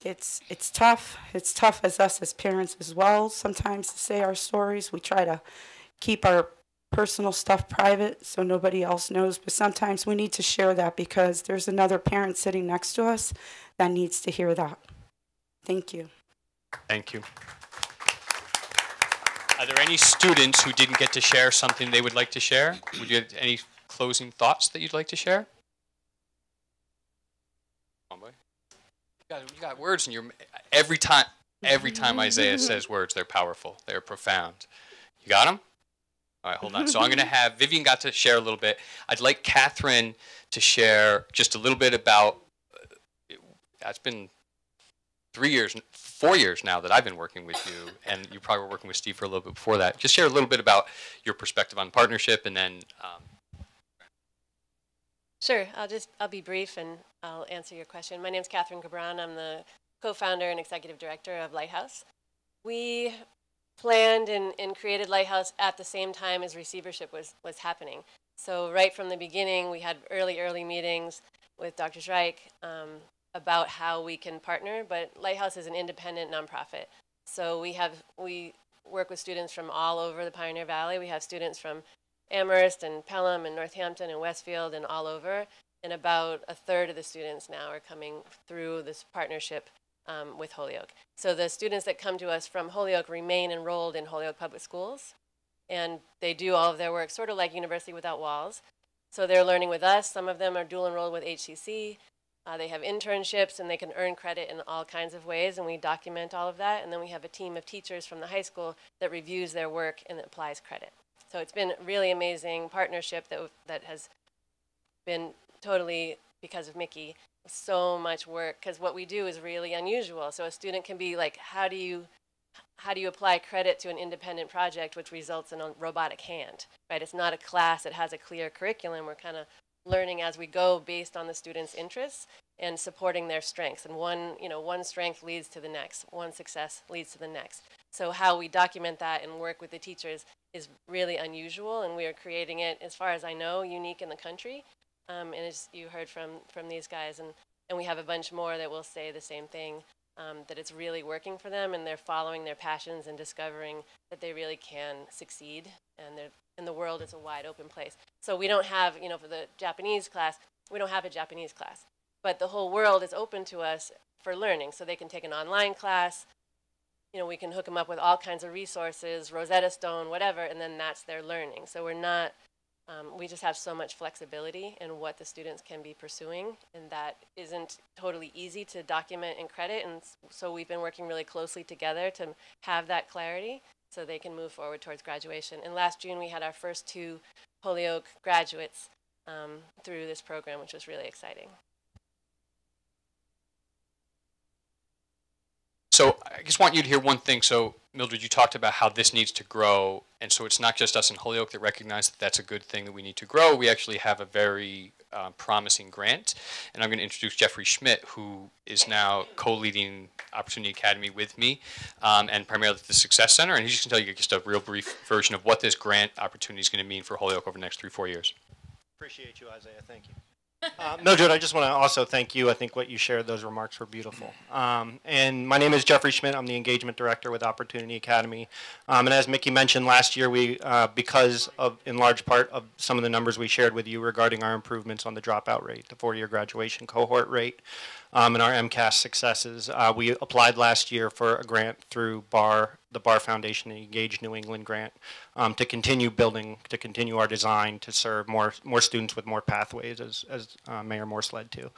it's it's tough. It's tough as us as parents as well sometimes to say our stories. We try to keep our personal stuff private so nobody else knows, but sometimes we need to share that because there's another parent sitting next to us that needs to hear that. Thank you. Thank you. Are there any students who didn't get to share something they would like to share? Would you have any closing thoughts that you'd like to share? Got, you got words in your every time. Every time Isaiah says words, they're powerful. They're profound. You got them? All right, hold on. So I'm going to have Vivian got to share a little bit. I'd like Catherine to share just a little bit about. Uh, it's been three years, four years now that I've been working with you, and you probably were working with Steve for a little bit before that. Just share a little bit about your perspective on partnership, and then. Um, Sure, I'll just I'll be brief and I'll answer your question. My name is Catherine Gobron. I'm the co-founder and executive director of Lighthouse. We planned and, and created Lighthouse at the same time as receivership was, was happening. So right from the beginning, we had early, early meetings with Dr. Zrike um, about how we can partner, but Lighthouse is an independent nonprofit. So we have, we work with students from all over the Pioneer Valley. We have students from Amherst and Pelham and Northampton and Westfield and all over. And about a third of the students now are coming through this partnership um, with Holyoke. So the students that come to us from Holyoke remain enrolled in Holyoke Public Schools, and they do all of their work sort of like University Without Walls. So they're learning with us. Some of them are dual enrolled with HCC. Uh, they have internships and they can earn credit in all kinds of ways, and we document all of that. And then we have a team of teachers from the high school that reviews their work and applies credit. So it's been a really amazing partnership that, that has been totally because of Mickey so much work because what we do is really unusual. So a student can be like, how do you how do you apply credit to an independent project which results in a robotic hand, right? It's not a class that has a clear curriculum. We're kind of learning as we go based on the students' interests and supporting their strengths. And one, you know, one strength leads to the next. One success leads to the next. So how we document that and work with the teachers is really unusual, and we are creating it, as far as I know, unique in the country. Um, and as you heard from from these guys, and and we have a bunch more that will say the same thing. Um, that it's really working for them, and they're following their passions and discovering that they really can succeed, and and the world is a wide open place. So we don't have, you know, for the Japanese class, we don't have a Japanese class, but the whole world is open to us for learning. So they can take an online class, you know, we can hook them up with all kinds of resources, Rosetta Stone, whatever, and then that's their learning. So we're not um, we just have so much flexibility in what the students can be pursuing, and that isn't totally easy to document and credit. And so we've been working really closely together to have that clarity so they can move forward towards graduation. And last June, we had our first two Holyoke graduates um, through this program, which was really exciting. So I just want you to hear one thing. So Mildred, you talked about how this needs to grow, and so it's not just us in Holyoke that recognize that that's a good thing that we need to grow. We actually have a very uh, promising grant, and I'm going to introduce Jeffrey Schmidt, who is now co-leading Opportunity Academy with me, um, and primarily the Success Center, and he's just going to tell you just a real brief version of what this grant opportunity is going to mean for Holyoke over the next three, four years. Appreciate you, Isaiah. Thank you. Uh, Mildred, I just want to also thank you. I think what you shared, those remarks were beautiful. Um, and my name is Jeffrey Schmidt. I'm the engagement director with Opportunity Academy. Um, and as Mickey mentioned last year, we, uh, because of, in large part of some of the numbers we shared with you regarding our improvements on the dropout rate, the four-year graduation cohort rate, um, and our MCAS successes, uh, we applied last year for a grant through Barr the Barr Foundation and Engage New England grant um, to continue building, to continue our design to serve more more students with more pathways, as, as uh, Mayor Morse led to.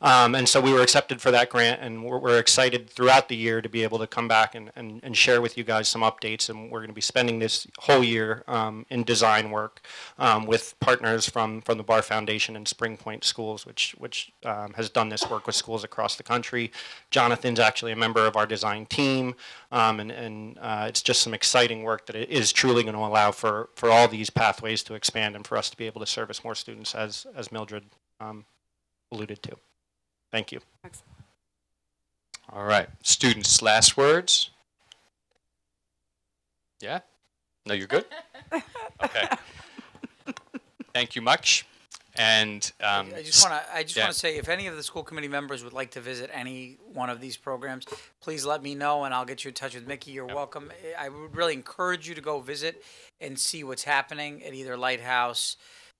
Um, and so we were accepted for that grant, and we're, we're, excited throughout the year to be able to come back and, and, and share with you guys some updates. And we're going to be spending this whole year um, in design work um, with partners from, from the Barr Foundation and Springpoint Schools, which, which um, has done this work with schools across the country. Jonathan's actually a member of our design team, um, and, and uh, it's just some exciting work that is truly going to allow for, for all these pathways to expand and for us to be able to service more students as, as Mildred um, alluded to. Thank you. Excellent. All right. Students, last words? Yeah? No, you're good? Okay. Thank you much. And um, I just want to. I just yeah. want to say, if any of the school committee members would like to visit any one of these programs, please let me know, and I'll get you in touch with Mickey. You're welcome. I would really encourage you to go visit and see what's happening at either Lighthouse,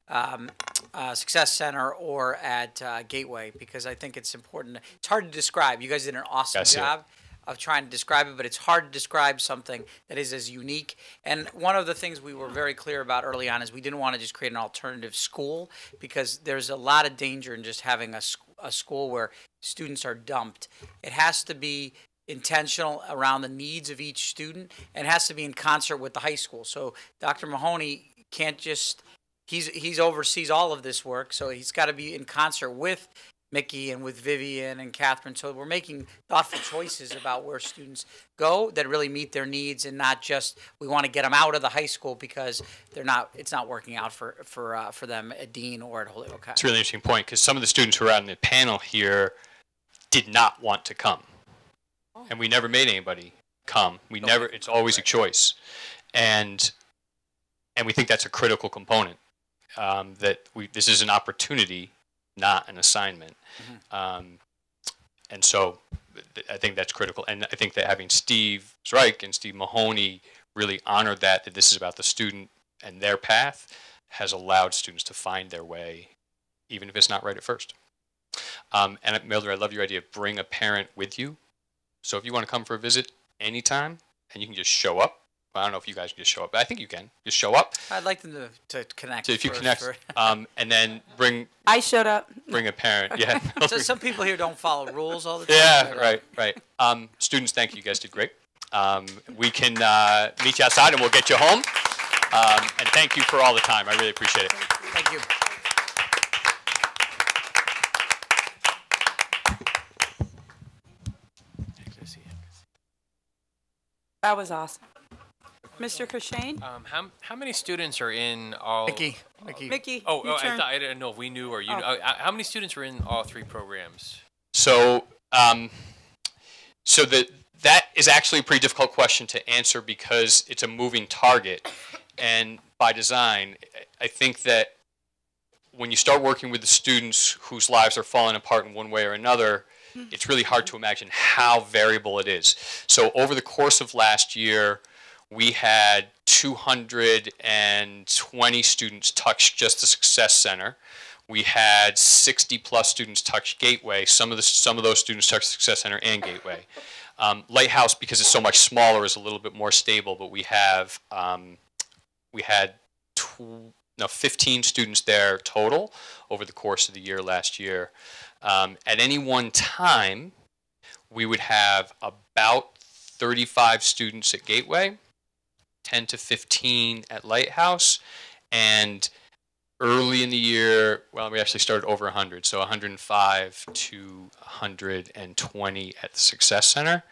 um, uh, Success Center, or at uh, Gateway, because I think it's important. It's hard to describe. You guys did an awesome job. Of trying to describe it, but it's hard to describe something that is as unique. And one of the things we were very clear about early on is we didn't want to just create an alternative school because there's a lot of danger in just having a, a school where students are dumped. It has to be intentional around the needs of each student and has to be in concert with the high school. So Dr. Mahoney can't just he's he's oversees all of this work, so he's got to be in concert with Mickey and with Vivian and Catherine. So we're making thoughtful choices about where students go that really meet their needs and not just we want to get them out of the high school because they're not it's not working out for for uh, for them at Dean or at Holyoke High. It's a really interesting point because some of the students who are out in the panel here did not want to come. And we never made anybody come. We never, it's always a choice. And, and we think that's a critical component. Um, that we, this is an opportunity, not an assignment. Um, and so th- I think that's critical. And I think that having Steve Zrike and Steve Mahoney really honored that, that this is about the student and their path, has allowed students to find their way, even if it's not right at first. Um, and uh, Mildred, I love your idea of bring a parent with you. So if you want to come for a visit anytime, and you can just show up. Well, I don't know if you guys can just show up, but I think you can. Just show up. I'd like them to, to connect. So if you first connect, for- um, and then bring I showed up. bring a parent. Yeah. so some people here don't follow rules all the time. Yeah, right, right. Um, students, thank you. You guys did great. Um, we can uh, meet you outside and we'll get you home. Um, and thank you for all the time. I really appreciate it. Thank you. Thank you. That was awesome. Mr. Cushane? Um, how, how many students are in all? Mickey, Mickey. Mickey, Oh, oh I, thought, I didn't know if we knew or you. Oh. Know, uh, how many students are in all three programs? So, um, so the, that is actually a pretty difficult question to answer because it's a moving target. And by design, I think that when you start working with the students whose lives are falling apart in one way or another, it's really hard to imagine how variable it is. So over the course of last year, we had 220 students touch just the Success Center. We had 60 plus students touch Gateway. Some of the some of those students touch Success Center and Gateway. Um, Lighthouse, because it's so much smaller, is a little bit more stable. But we have um, we had tw- no 15 students there total over the course of the year last year. Um, at any one time, we would have about 35 students at Gateway, 10 to 15 at Lighthouse, and early in the year, well, we actually started over 100, so 105 to 120 at the Success Center.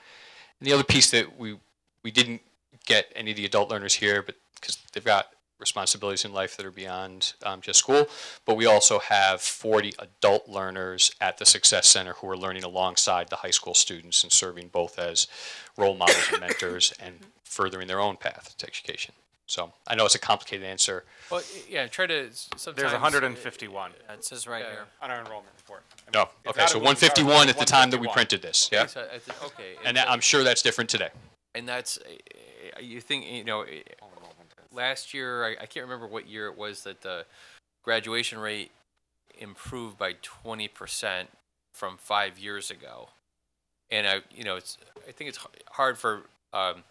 And the other piece that we we didn't get any of the adult learners here, but because they've got responsibilities in life that are beyond um, just school, but we also have 40 adult learners at the Success Center who are learning alongside the high school students and serving both as role models and mentors and furthering their own path to education. So I know it's a complicated answer. Well, yeah, try to. s- There's 151. It says right here. On our enrollment report. No, okay, so a one- it's not a 151 at the time that we printed this, Okay, yeah? so I okay, And that, I'm sure that's different today. And that's, uh, you think, you know, last year, I, I can't remember what year it was that the graduation rate improved by 20% from five years ago. And I, you know, it's, I think it's hard for um,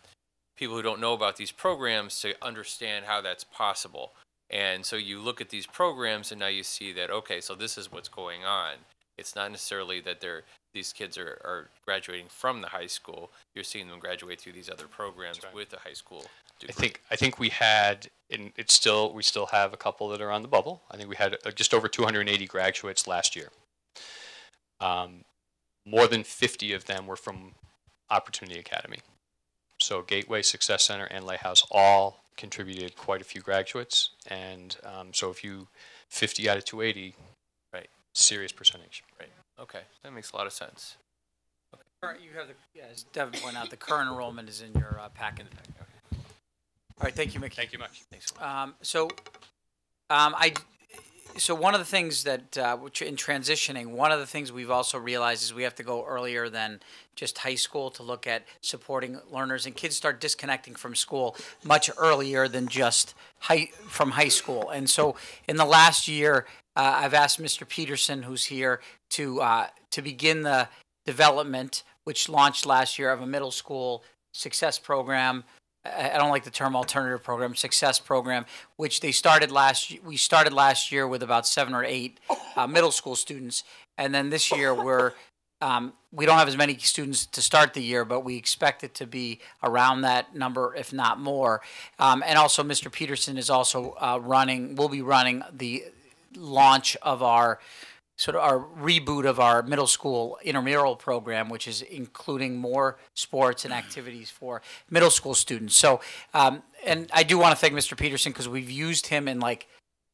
people who don't know about these programs to understand how that's possible. And so you look at these programs and now you see that, okay, so this is what's going on. It's not necessarily that they're, these kids are, are graduating from the high school. You're seeing them graduate through these other programs with the high school I think I think we had, and it's still we still have a couple that are on the bubble. I think we had uh, just over 280 graduates last year. Um, more than 50 of them were from Opportunity Academy. So Gateway Success Center and Lighthouse all contributed quite a few graduates, and um, so if you 50 out of 280, right, serious percentage. Right. Okay, that makes a lot of sense. Okay. Current- You have the, yeah, as Devin pointed out, the current enrollment is in your uh, packet. Okay. All right, thank you, Mickey. Thank you much. Thanks. Um, so, um, I, so one of the things that, uh, in transitioning, one of the things we've also realized is we have to go earlier than just high school to look at supporting learners, and kids start disconnecting from school much earlier than just high, from high school. And so, in the last year, uh, I've asked Mr. Peterson, who's here, to uh, to begin the development, which launched last year, of a middle school success program. I don't like the term alternative program, success program, which they started last. We started last year with about seven or eight uh, middle school students, and then this year we're um, we don't have as many students to start the year, but we expect it to be around that number, if not more. Um, and also, Mr. Peterson is also uh, running. Will be running the launch of our sort of our reboot of our middle school intramural program, which is including more sports and activities for middle school students. So, um, and I do want to thank Mr. Peterson because we've used him in like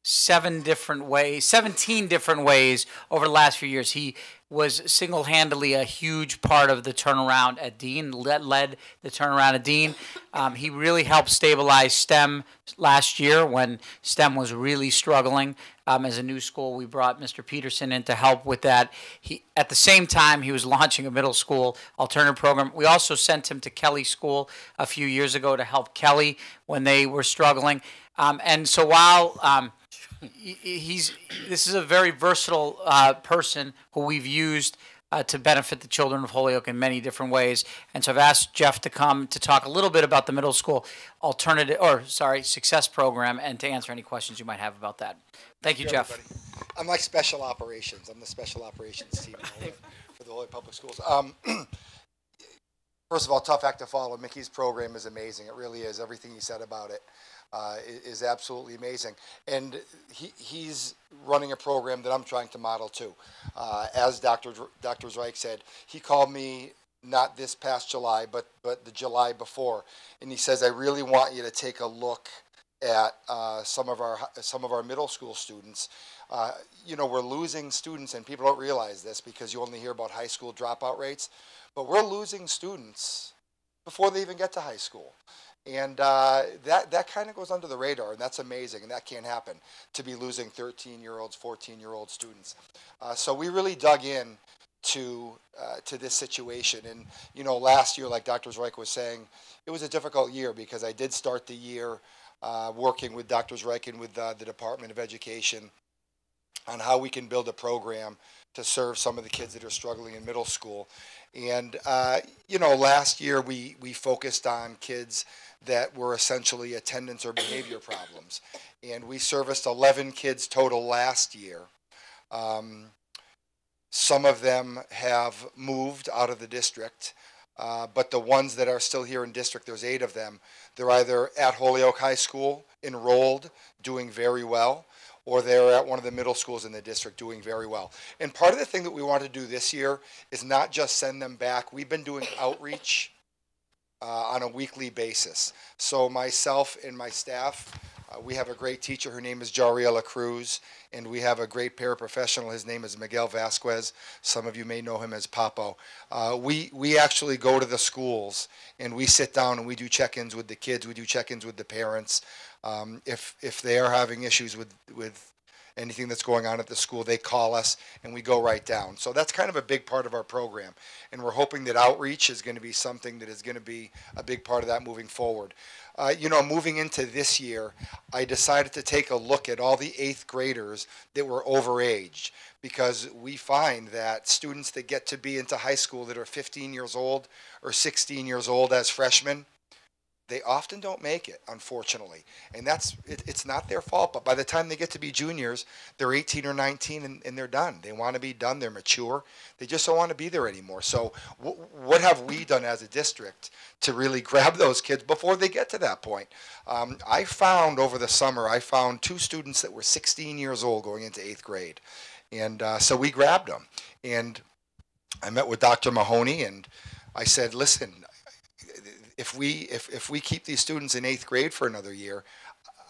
seven different ways, 17 different ways over the last few years. He was single-handedly a huge part of the turnaround at Dean, led, led the turnaround at Dean. Um, he really helped stabilize STEM last year when STEM was really struggling. Um, as a new school, we brought Mr. Peterson in to help with that. He, at the same time, he was launching a middle school alternative program. We also sent him to Kelly School a few years ago to help Kelly when they were struggling. Um, and so while um, he's this is a very versatile uh, person who we've used uh, to benefit the children of Holyoke in many different ways. And so I've asked Jeff to come to talk a little bit about the middle school alternative, or sorry, success program, and to answer any questions you might have about that. Thank you, Jeff. everybody. I'm like special operations. I'm the special operations team for the Holyoke Public Schools. Um, first of all, tough act to follow. Mickey's program is amazing. It really is. Everything he said about it uh, is absolutely amazing. And he, he's running a program that I'm trying to model too. Uh, as Dr. Dr. Dr. Zrike said, he called me not this past July, but but the July before, and he says, "I really want you to take a look at uh, some of our some of our middle school students. Uh, you know, we're losing students, and people don't realize this because you only hear about high school dropout rates, but we're losing students before they even get to high school. And uh, that, that kind of goes under the radar, and that's amazing, and that can't happen to be losing 13 year olds, 14 year old students. Uh, so we really dug in to, uh, to this situation. And, you know, last year, like Dr. Zrike was saying, it was a difficult year because I did start the year uh, working with Dr. Zrike and with uh, the Department of Education on how we can build a program to serve some of the kids that are struggling in middle school. And uh, you know, last year we we focused on kids that were essentially attendance or behavior problems, and we serviced 11 kids total last year. Um, some of them have moved out of the district, uh, but the ones that are still here in district, there's eight of them. They're either at Holyoke High School, enrolled, doing very well, or they're at one of the middle schools in the district doing very well. And part of the thing that we want to do this year is not just send them back. We've been doing outreach uh, on a weekly basis. So myself and my staff, uh, we have a great teacher. Her name is Jariela Cruz, and we have a great paraprofessional. His name is Miguel Vasquez. Some of you may know him as Papo. Uh, we we actually go to the schools and we sit down and we do check-ins with the kids. We do check-ins with the parents. Um, if if they are having issues with with anything that's going on at the school, they call us and we go right down. So that's kind of a big part of our program. And we're hoping that outreach is going to be something that is going to be a big part of that moving forward. Uh, you know, moving into this year, I decided to take a look at all the eighth graders that were overaged because we find that students that get to be into high school that are 15 years old or 16 years old as freshmen, they often don't make it, unfortunately. And that's, it, it's not their fault, but by the time they get to be juniors, they're 18 or 19 and, and they're done. They want to be done, they're mature. They just don't want to be there anymore. So, w- what have we done as a district to really grab those kids before they get to that point? Um, I found over the summer, I found two students that were 16 years old going into eighth grade. And uh, so we grabbed them. And I met with Dr. Mahoney and I said, listen, if we if, if we keep these students in eighth grade for another year,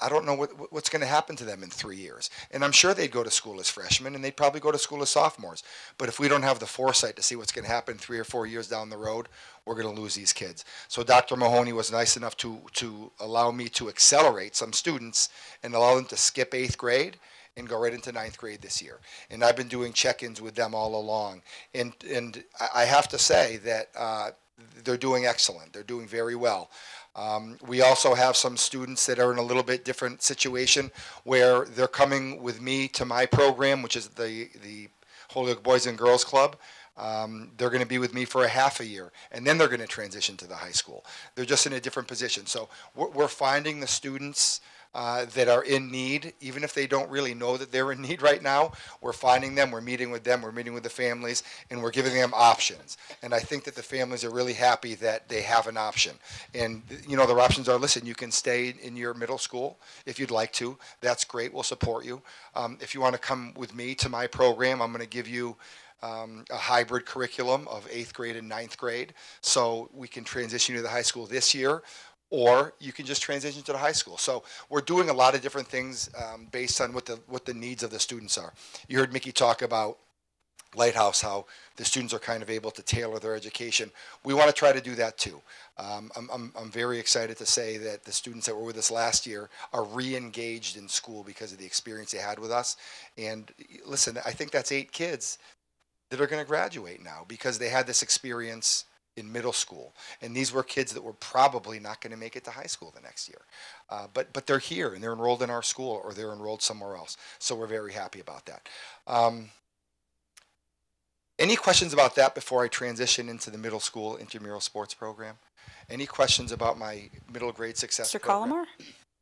I don't know what, what's going to happen to them in three years. And I'm sure they'd go to school as freshmen and they'd probably go to school as sophomores. But if we don't have the foresight to see what's going to happen three or four years down the road, we're going to lose these kids. So Dr. Mahoney was nice enough to, to allow me to accelerate some students and allow them to skip eighth grade and go right into ninth grade this year. And I've been doing check-ins with them all along. And, and I- have to say that uh, they're doing excellent. They're doing very well. Um, we also have some students that are in a little bit different situation where they're coming with me to my program, which is the, the Holyoke Boys and Girls Club. Um, they're going to be with me for a half a year, and then they're going to transition to the high school. They're just in a different position. So we're, we're finding the students uh, that are in need, even if they don't really know that they're in need right now. We're finding them, we're meeting with them, we're meeting with the families, and we're giving them options. And I think that the families are really happy that they have an option. And, you know, their options are, listen, you can stay in your middle school if you'd like to. That's great, we'll support you. Um, if you want to come with me to my program, I'm going to give you um, a hybrid curriculum of eighth grade and ninth grade. So we can transition to the high school this year, or you can just transition to the high school. So we're doing a lot of different things um, based on what the what the needs of the students are. You heard Mickey talk about Lighthouse, how the students are kind of able to tailor their education. We want to try to do that too. Um, I'm, I'm, I'm very excited to say that the students that were with us last year are re-engaged in school because of the experience they had with us. And listen, I think that's eight kids that are going to graduate now because they had this experience in middle school. And these were kids that were probably not going to make it to high school the next year. Uh, but, but they're here and they're enrolled in our school or they're enrolled somewhere else. So we're very happy about that. Um, any questions about that before I transition into the middle school intramural sports program? Any questions about my middle grade success Mr. program? Collmore?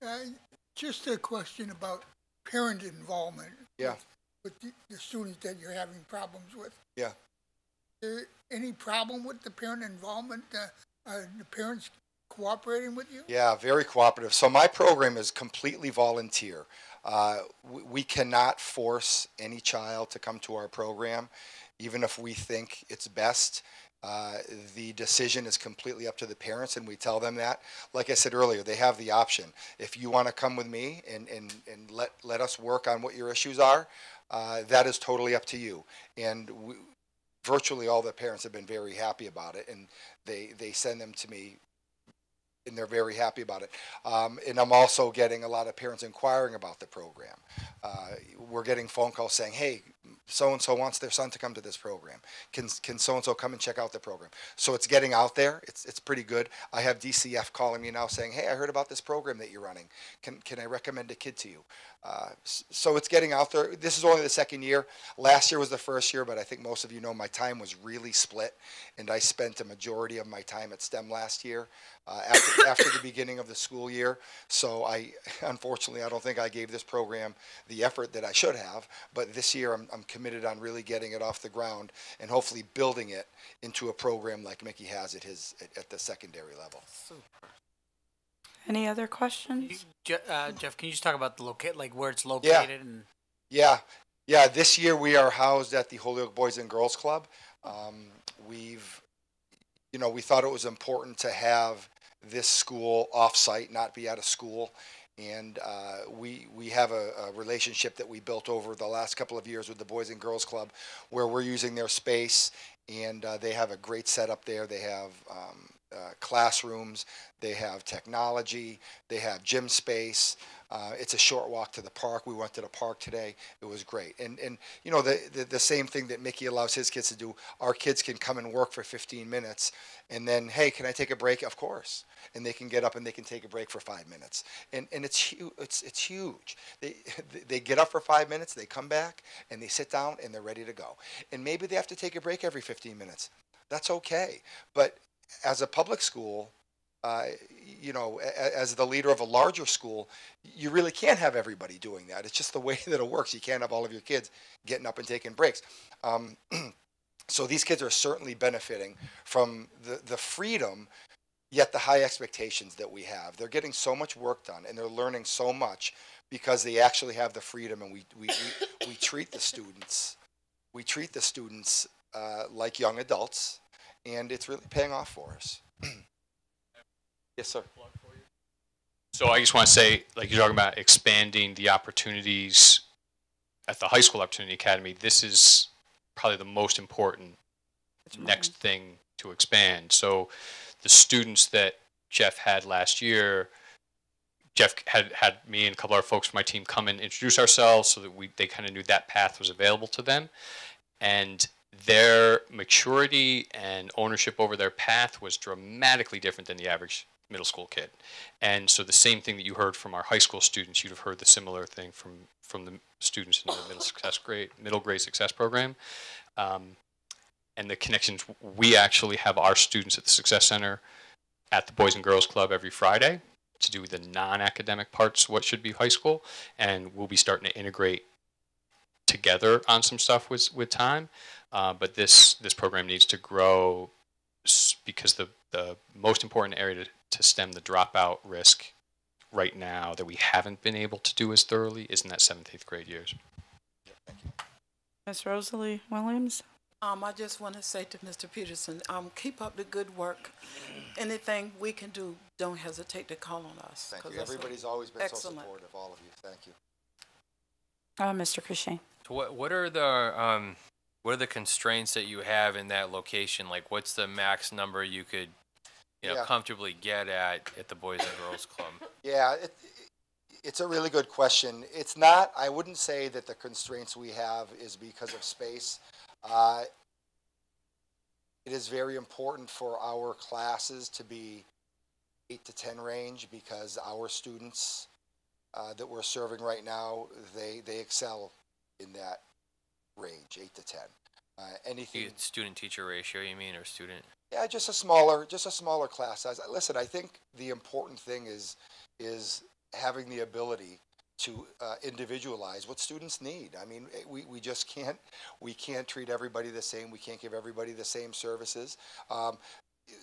Uh, Just a question about parent involvement Yeah, with the, the students that you're having problems with. yeah. There any problem with the parent involvement? Uh, are the parents cooperating with you? Yeah, very cooperative. So my program is completely volunteer. Uh, we, we cannot force any child to come to our program, even if we think it's best. Uh, the decision is completely up to the parents, and we tell them that. Like I said earlier, they have the option. If you want to come with me and, and, and let, let us work on what your issues are, uh, that is totally up to you. And we, virtually all the parents have been very happy about it, and they, they send them to me and they're very happy about it. Um, and I'm also getting a lot of parents inquiring about the program. Uh, we're getting phone calls saying, "Hey, so and so wants their son to come to this program. Can can so and so come and check out the program?" So it's getting out there. It's it's pretty good. I have DCF calling me now saying, "Hey, I heard about this program that you're running. Can can I recommend a kid to you?" Uh, so it's getting out there. This is only the second year. Last year was the first year, but I think most of you know my time was really split, and I spent a majority of my time at STEM last year uh, after, after the beginning of the school year. So I, unfortunately, I don't think I gave this program the effort that I should have. But this year, I'm, I'm committed on really getting it off the ground and hopefully building it into a program like Mickey has at his at, at the secondary level. Super. Any other questions? Je- uh, Jeff, can you just talk about the locate, like where it's located and Yeah, yeah. This year we are housed at the Holyoke Boys and Girls Club. Um, we've, you know, we thought it was important to have this school off-site, not be at a school. And uh, we we have a, a relationship that we built over the last couple of years with the Boys and Girls Club, where we're using their space, and uh, they have a great setup there. They have um, uh, classrooms, they have technology, they have gym space. Uh, it's a short walk to the park. We went to the park today. It was great. And and you know the, the the same thing that Mickey allows his kids to do. Our kids can come and work for 15 minutes, and then hey, can I take a break? Of course. And they can get up and they can take a break for five minutes. And and it's huge. It's it's huge. They they get up for five minutes. They come back and they sit down and they're ready to go. And maybe they have to take a break every 15 minutes. That's okay. But as a public school, uh, you know, as the leader of a larger school, you really can't have everybody doing that. It's just the way that it works. You can't have all of your kids getting up and taking breaks. Um, so these kids are certainly benefiting from the, the freedom, yet the high expectations that we have. They're getting so much work done and they're learning so much because they actually have the freedom and we, we, we, we treat the students, we treat the students uh, like young adults and it's really paying off for us. yes, sir. So I just want to say, like you're talking about expanding the opportunities at the high school opportunity academy. This is probably the most important next thing to expand. So the students that Jeff had last year, Jeff had had me and a couple of our folks from my team come and introduce ourselves so that we they kind of knew that path was available to them, and their maturity and ownership over their path was dramatically different than the average middle school kid. And so the same thing that you heard from our high school students, you'd have heard the similar thing from from the students in the middle success grade middle grade success program. Um, and the connections we actually have our students at the Success Center at the Boys and Girls Club every Friday to do the non-academic parts what should be high school and we'll be starting to integrate together on some stuff with with time uh, but this this program needs to grow because the the most important area to, to stem the dropout risk right now that we haven't been able to do as thoroughly is in that seventh eighth grade years Miss Rosalie Williams. Um, I just want to say to Mr. Peterson, um, keep up the good work. Anything we can do, don't hesitate to call on us. Thank 'cause you. Everybody's always been so excellent. supportive, all of you. Thank you. Uh, Mr. Cushay. So what what are the um what are the constraints that you have in that location? Like what's the max number you could you know Yeah. comfortably get at at the Boys and Girls Club? Yeah, it, it's a really good question. It's not, I wouldn't say that the constraints we have is because of space. Uh, it is very important for our classes to be eight to 10 range because our students uh, that we're serving right now, they, they excel in that range, eight to 10. Uh, anything. Student teacher ratio, you mean, or student? Yeah, just a smaller, just a smaller class size. Listen, I think the important thing is is having the ability to uh, individualize what students need. I mean, eh, we, we just can't we can't treat everybody the same. We can't give everybody the same services. Um,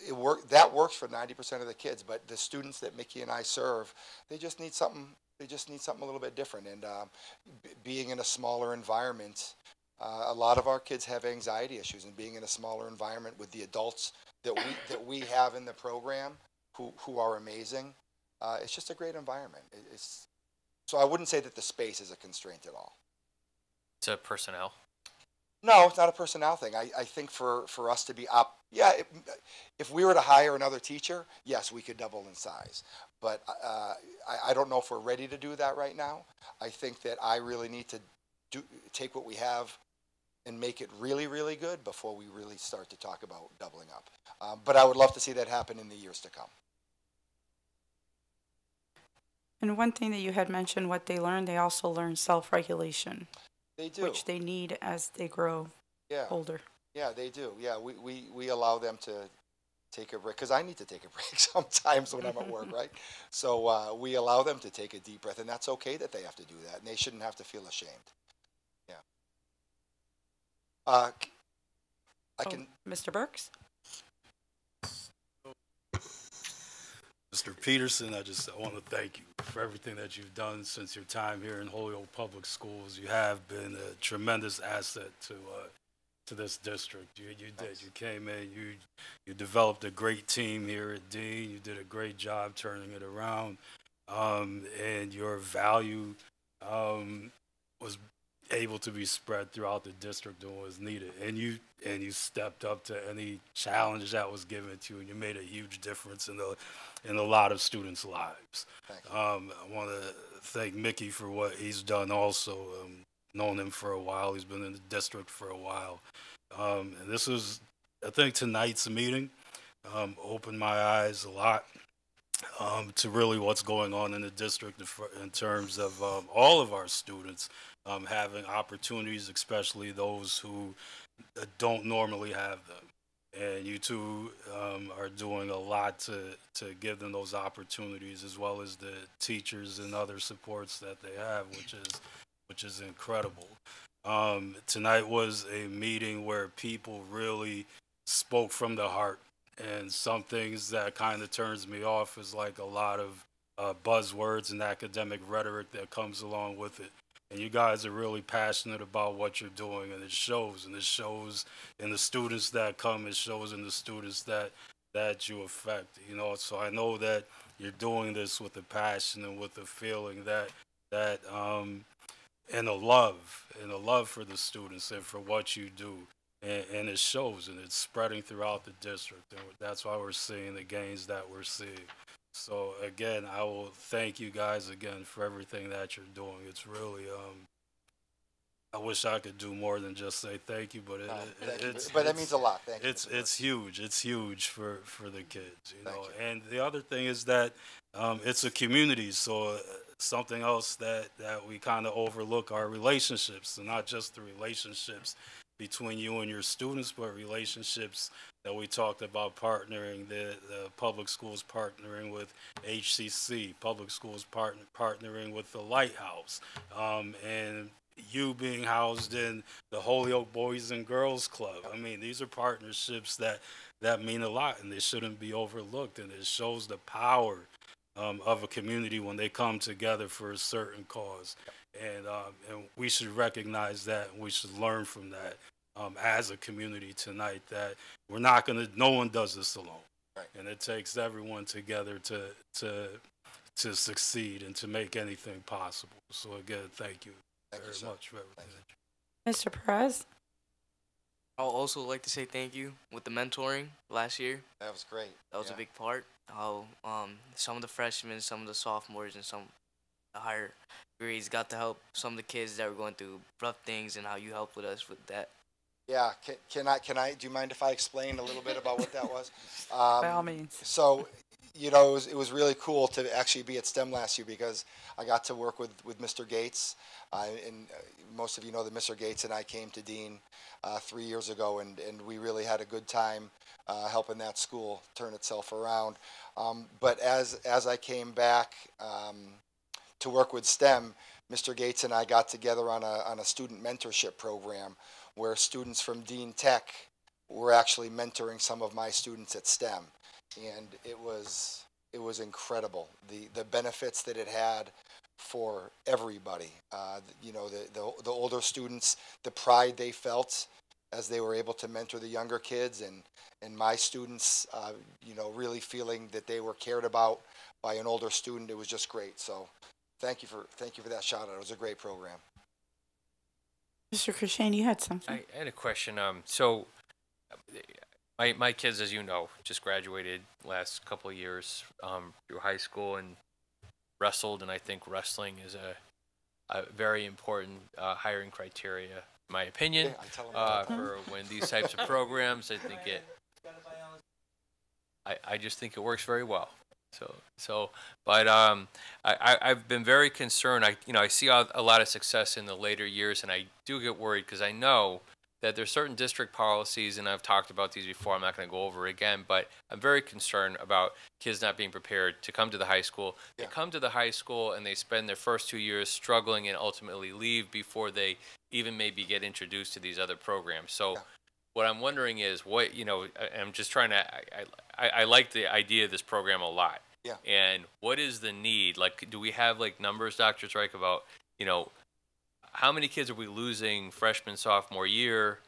it, work that works for 90% of the kids, but the students that Mickey and I serve, they just need something. They just need something a little bit different. And um, being in a smaller environment, uh, a lot of our kids have anxiety issues, and being in a smaller environment with the adults that we that we have in the program, who who are amazing, uh, it's just a great environment. It, it's so I wouldn't say that the space is a constraint at all. To personnel. No, it's not a personnel thing. I, I think for, for us to be up, yeah, if, if we were to hire another teacher, yes, we could double in size. But uh, I, I don't know if we're ready to do that right now. I think that I really need to do, take what we have and make it really, really good before we really start to talk about doubling up. Um, but I would love to see that happen in the years to come. And one thing that you had mentioned, what they learn, they also learn self-regulation. They do. Which they need as they grow Yeah. older. Yeah, they do. Yeah, we, we, we allow them to take a break because I need to take a break sometimes when I'm at work, right? So uh, we allow them to take a deep breath, and that's okay that they have to do that, and they shouldn't have to feel ashamed. Yeah. Uh, c- I Oh. Mr. Burks? Mr. Peterson, I just I want to thank you for everything that you've done since your time here in Holyoke Public Schools. You have been a tremendous asset to uh, to this district. You you did. You came in. You you developed a great team here at Dean. You did a great job turning it around, um, and your value um, was able to be spread throughout the district and was needed. And you and you stepped up to any challenge that was given to you, and you made a huge difference in the in a lot of students' lives. Um, I want to thank Mickey for what he's done. Also, um, known him for a while. He's been in the district for a while. Um, and this is, I think, tonight's meeting um, opened my eyes a lot um, to really what's going on in the district in terms of um, all of our students um, having opportunities, especially those who uh, don't normally have them. And you two um, are doing a lot to, to give them those opportunities, as well as the teachers and other supports that they have, which is which is incredible. Um, tonight was a meeting where people really spoke from the heart, and some things that kind of turns me off is like a lot of uh, buzzwords and academic rhetoric that comes along with it. And you guys are really passionate about what you're doing, and it shows. And it shows in the students that come. It shows in the students that that you affect. You know, so I know that you're doing this with a passion and with a feeling that that um, and a love and a love for the students and for what you do. And, and it shows and it's spreading throughout the district. And that's why we're seeing the gains that we're seeing. So again, I will thank you guys again for everything that you're doing. It's really, um, I wish I could do more than just say thank you, but it, Uh, it- thank you. it's But that it's- means a lot. Thank you, It's Mr. it's huge. It's huge for for the kids, you know. And the other thing is that um, it's a community, so uh, something else that that we kind of overlook are relationships, and not just the relationships between you and your students, but relationships that we talked about partnering the, the public schools partnering with HCC, public schools part, partnering with the Lighthouse, um, and you being housed in the Holyoke Boys and Girls Club. I mean, these are partnerships that that mean a lot, and they shouldn't be overlooked. And it shows the power um, of a community when they come together for a certain cause. And um, and we should recognize that. And we should learn from that um, as a community tonight. That we're not gonna. No one does this alone. Right. And it takes everyone together to to to succeed and to make anything possible. So again, thank you Thank you, very sir. much for everything. Mr. Perez? I'll also like to say thank you with the mentoring last year. That was great. That was Yeah. a big part. How um, some of the freshmen, some of the sophomores, and some the higher grades got to help some of the kids that were going through rough things, and how you helped with us with that. Yeah, can, can I, can I, do you mind if I explain a little bit about what that was? By Um, all means. So, you know, it was, it was really cool to actually be at STEM last year because I got to work with, with Mr. Gates. Uh, and uh, most of you know that Mr. Gates and I came to Dean uh, three years ago, and, and we really had a good time uh, helping that school turn itself around. Um, but as, as I came back um, to work with STEM, Mr. Gates and I got together on a, on a student mentorship program where students from Dean Tech were actually mentoring some of my students at STEM. And it was, it was incredible. The, the benefits that it had for everybody. Uh, you know, the, the, the older students, the pride they felt as they were able to mentor the younger kids and, and my students, uh, you know, really feeling that they were cared about by an older student. It was just great. So thank you for, thank you for that shout out. It was a great program. Mr. Krishane, you had something. I, I had a question. Um, so my my kids, as you know, just graduated last couple of years um, through high school and wrestled, and I think wrestling is a a very important uh, hiring criteria, in my opinion, Yeah, I tell 'em uh, for when these types of programs. I think it. I, I just think it works very well. So so, but um, I, I've been very concerned. I you know I see a, a lot of success in the later years, and I do get worried because I know that there's certain district policies, and I've talked about these before. I'm not going to go over again, but I'm very concerned about kids not being prepared to come to the high school. They come to the high school and they spend their first two years struggling and ultimately leave before they even maybe get introduced to these other programs. So what I'm wondering is what you know. I, I'm just trying to. I, I I like the idea of this program a lot. Yeah. And what is the need? Like, do we have like numbers, Doctor Zrike, about you know how many kids are we losing freshman sophomore year?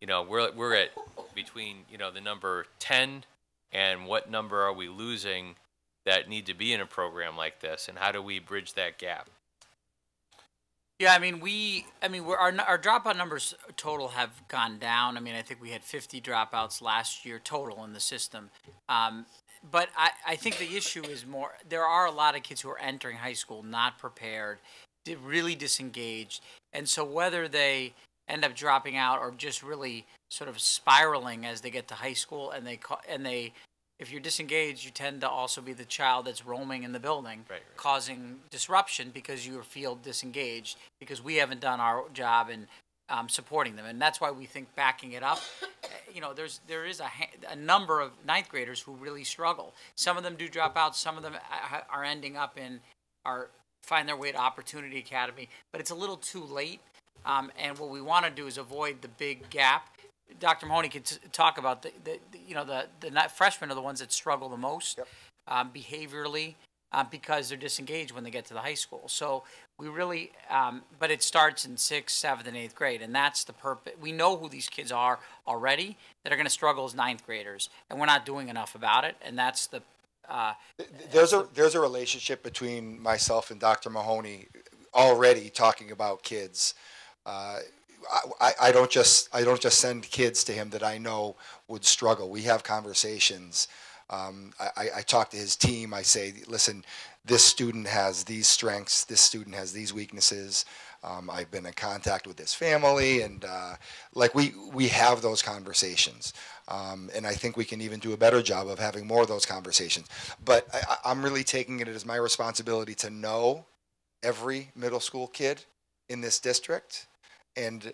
You know, we're we're at between you know the number ten and what number are we losing that need to be in a program like this, and how do we bridge that gap? Yeah, I mean, we, I mean, our our dropout numbers total have gone down. I mean, I think we had 50 dropouts last year total in the system. Um, but I, I think the issue is more. There are a lot of kids who are entering high school not prepared, really disengaged, and so whether they end up dropping out or just really sort of spiraling as they get to high school, and they and they if you're disengaged, you tend to also be the child that's roaming in the building, causing disruption because you feel disengaged because we haven't done our job in um, supporting them, and that's why we think backing it up. eh, You know, there's there is a, a number of ninth graders who really struggle. Some of them do drop out. Some of them uh, are ending up in are find their way to Opportunity Academy, but it's a little too late. Um, and what we want to do is avoid the big gap. Dr. Mahoney could t- talk about the, the, the you know the the not freshmen are the ones that struggle the most um, behaviorally. uh, because they're disengaged when they get to the high school. So we really, um, but it starts in sixth, seventh, and eighth grade, and that's the purpose. We know who these kids are already that are going to struggle as ninth graders, and we're not doing enough about it, and that's the. Uh, There's a there's a relationship between myself and Dr. Mahoney already talking about kids. Uh, I, I don't just I don't just send kids to him that I know would struggle. We have conversations. Um, I, I- talk to his team. I say, listen, this student has these strengths. This student has these weaknesses. Um, I've been in contact with this family, and uh, like we we have those conversations. Um, and I think we can even do a better job of having more of those conversations. But I- I'm really taking it as my responsibility to know every middle school kid in this district and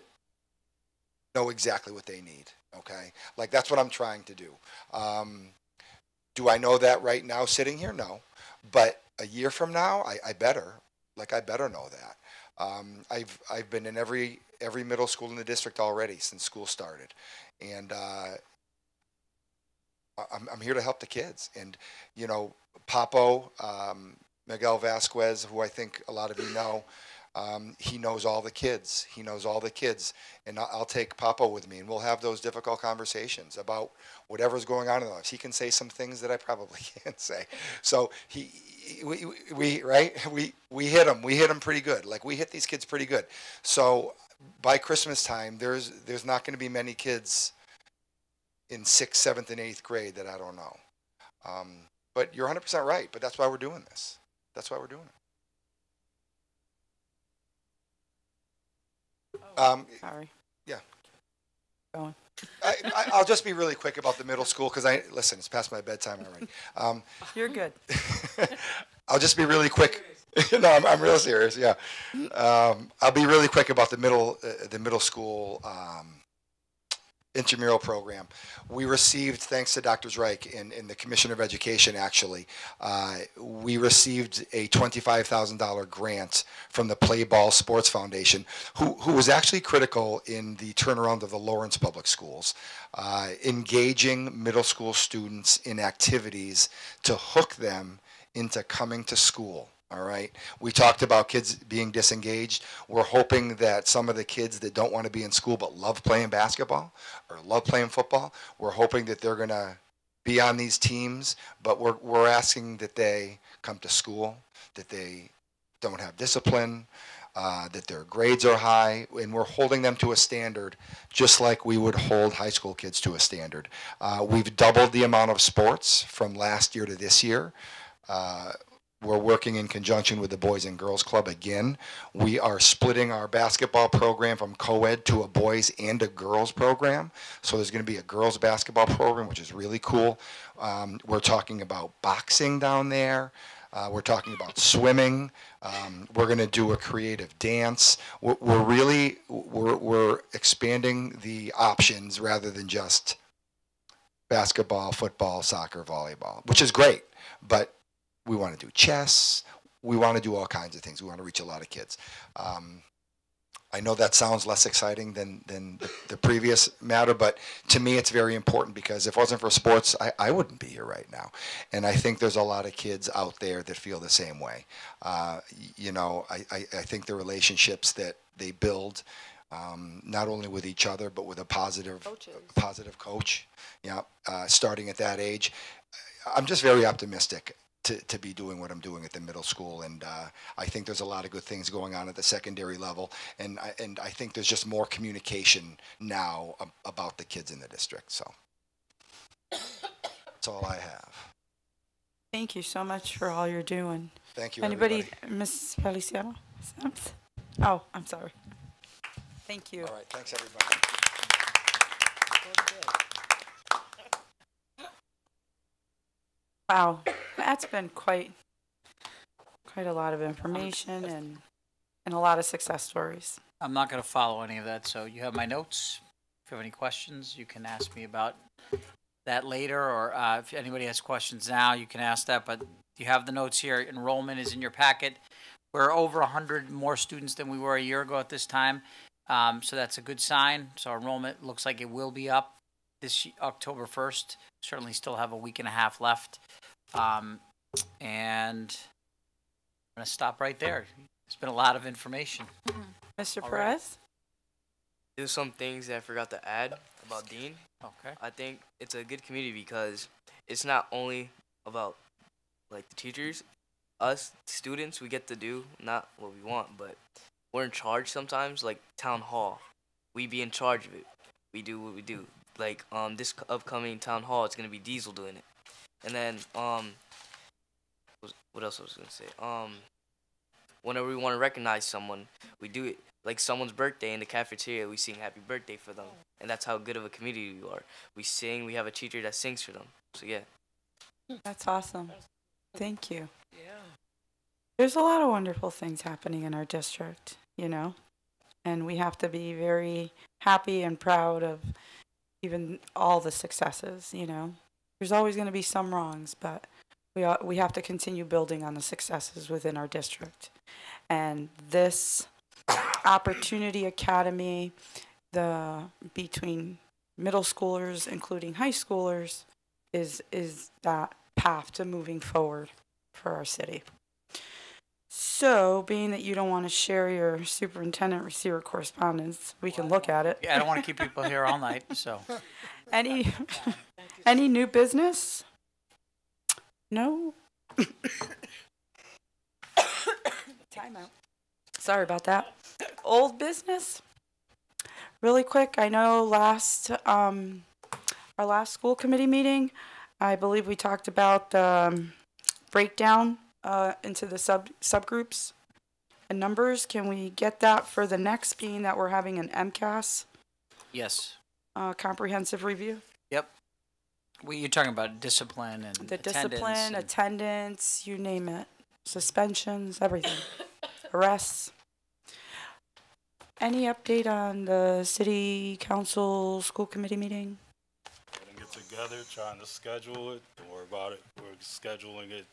know exactly what they need. Okay, like that's what I'm trying to do. Um, do I know that right now, sitting here? No, but a year from now, I, I better. Like I better know that. Um, I've I've been in every every middle school in the district already since school started, and uh, I'm I'm here to help the kids. And you know, Papo, um, Miguel Vasquez, who I think a lot of you know, um, he knows all the kids. He knows all the kids, and I'll, take Papo with me, and we'll have those difficult conversations about whatever's going on in their lives. He can say some things that I probably can't say. So he, we, we, we right, we we hit him. We hit him pretty good. Like we hit these kids pretty good. So by Christmas time, there's there's not going to be many kids in sixth, seventh, and eighth grade that I don't know. Um, but you're 100% right. But that's why we're doing this. That's why we're doing it. Um, Sorry. Yeah. Go on. I, I, I'll just be really quick about the middle school because I listen. It's past my bedtime already. Um, You're good. I'll just be really quick. no, I'm, I'm real serious. Yeah, um, I'll be really quick about the middle uh, the middle school um, intramural program. We received, thanks to Dr. Zrike and, and the Commissioner of Education, actually, uh, we received a $25,000 grant from the Play Ball Sports Foundation, who, who was actually critical in the turnaround of the Lawrence Public Schools, uh, engaging middle school students in activities to hook them into coming to school. All right. We talked about kids being disengaged. We're hoping that some of the kids that don't want to be in school but love playing basketball or love playing football, we're hoping that they're going to be on these teams, but we're, we're asking that they come to school, that they don't have discipline, uh, that their grades are high, and we're holding them to a standard just like we would hold high school kids to a standard. Uh, we've doubled the amount of sports from last year to this year. Uh, we're working in conjunction with the Boys and Girls Club again. We are splitting our basketball program from co-ed to a boys and a girls program. So there's going to be a girls basketball program, which is really cool. Um, we're talking about boxing down there. Uh, we're talking about swimming. Um, we're going to do a creative dance. We're, we're really we're, we're expanding the options rather than just basketball, football, soccer, volleyball, which is great. But we want to do chess. We want to do all kinds of things. We want to reach a lot of kids. Um, I know that sounds less exciting than, than the, the previous matter, but to me it's very important because if it wasn't for sports, I, I wouldn't be here right now. And I think there's a lot of kids out there that feel the same way. Uh, you know, I, I, I think the relationships that they build, um, not only with each other, but with a positive, positive coach, yeah, uh, starting at that age. I'm just very optimistic to, to be doing what I'm doing at the middle school, and uh, I think there's a lot of good things going on at the secondary level, and I, and I think there's just more communication now about the kids in the district. So that's all I have. Thank you so much for all you're doing. Thank you, Anybody, Ms. Feliciano? Oh, I'm sorry. Thank you. All right, thanks everybody. Wow, that's been quite, quite a lot of information and, and a lot of success stories. I'm not going to follow any of that, so you have my notes. If you have any questions, you can ask me about that later, or uh, if anybody has questions now, you can ask that. But you have the notes here. Enrollment is in your packet. We're over 100 more students than we were a year ago at this time, um, so that's a good sign. So enrollment looks like it will be up this October 1st. Certainly still have a week and a half left. Um, And I'm going to stop right there. It's been a lot of information. Mr. All right. Perez? There's some things that I forgot to add about Dean. Okay. I think it's a good community because it's not only about like the teachers, us students, we get to do not what we want, but we're in charge sometimes. Like town hall, we be in charge of it. We do what we do. Like um, this upcoming town hall, it's gonna be Diesel doing it, and then um, what else I was gonna say? Um, whenever we want to recognize someone, we do it. Like someone's birthday in the cafeteria, we sing happy birthday for them, and that's how good of a community we are. We sing. We have a teacher that sings for them. So yeah. That's awesome. Thank you. Yeah. There's a lot of wonderful things happening in our district, you know, and we have to be very happy and proud of even all the successes, you know. There's always going to be some wrongs, but we are, we have to continue building on the successes within our district. And this Opportunity Academy, the between middle schoolers, including high schoolers, is is that path to moving forward for our city. So, being that you don't want to share your superintendent receiver correspondence, we can look at it. Yeah, I don't want to keep people here all night, so. Any any new business? No. Timeout. Sorry about that. Old business. Really quick, I know last um, our last school committee meeting, I believe we talked about the um, breakdown uh, into the sub subgroups and numbers. Can we get that for the next, being that we're having an MCAS Yes. uh, comprehensive review? Yep. We, you're talking about discipline and The attendance discipline, and- attendance, you name it, suspensions, everything, arrests. Any update on the city council school committee meeting? Gonna get together, trying to schedule it. Don't worry about it. We're scheduling it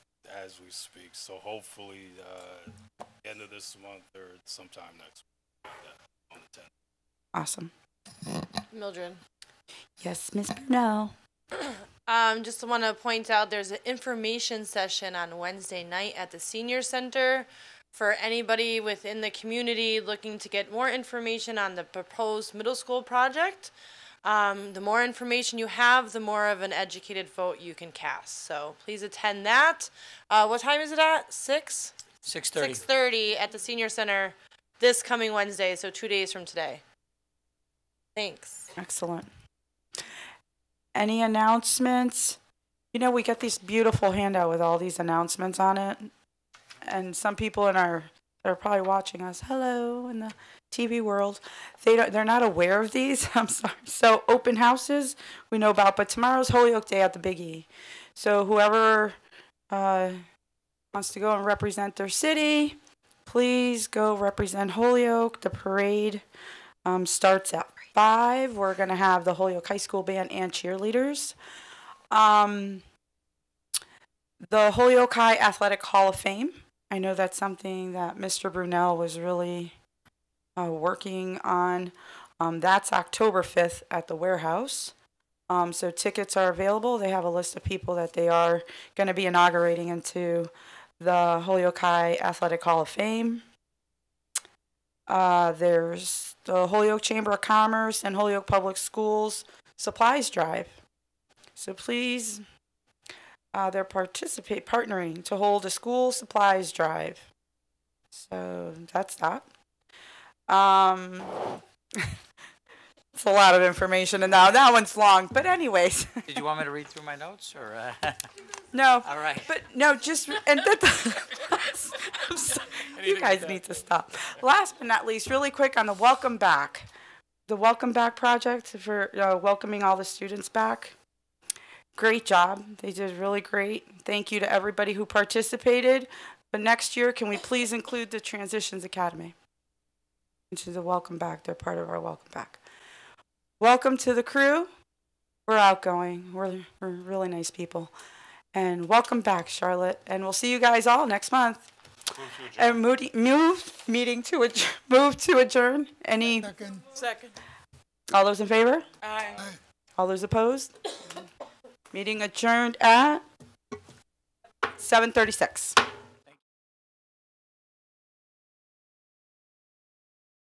as we speak. So hopefully, uh, end of this month or sometime next week. Yeah, on the 10th. Awesome. Mildred. Yes, Miss Brunel. Um, just want to point out there's an information session on Wednesday night at the senior center for anybody within the community looking to get more information on the proposed middle school project. Um, the more information you have, the more of an educated vote you can cast. So please attend that. Uh, what time is it at? Six. 6:30. Six thirty at the senior center this coming Wednesday. So two days from today. Thanks. Excellent. Any announcements? You know, we get this beautiful handout with all these announcements on it. And some people in our that are probably watching us, hello, in the TV world, they don't, they're not aware of these. I'm sorry. So open houses we know about, but tomorrow's Holyoke Day at the Big E. So whoever uh, wants to go and represent their city, please go represent Holyoke. The parade um, starts at five. We're gonna have the Holyoke High School band and cheerleaders. Um, the Holyoke High Athletic Hall of Fame. I know that's something that Mr. Brunel was really uh, working on. Um, that's October 5th at the warehouse. Um, so tickets are available. They have a list of people that they are going to be inaugurating into the Holyoke High Athletic Hall of Fame. Uh, there's the Holyoke Chamber of Commerce and Holyoke Public Schools supplies drive. So please, uh, they're participate partnering to hold a school supplies drive. So that's that. Um, it's a lot of information, and now that one's long. But anyways, Did you want me to read through my notes or? Uh, no. All right. But no, just and that, I'm sorry. you guys need to stop. Last but not least, really quick on the welcome back, the welcome back project for uh, welcoming all the students back. Great job. They did really great. Thank you to everybody who participated. But next year, can we please include the Transitions Academy? Which is a welcome back. They're part of our welcome back. Welcome to the crew. We're outgoing. We're, we're really nice people. And welcome back, Charlotte. And we'll see you guys all next month. And moody, move meeting to adj- move to adjourn. Any Second. Second. all those in favor? Aye. All those opposed? Meeting adjourned at 7:36.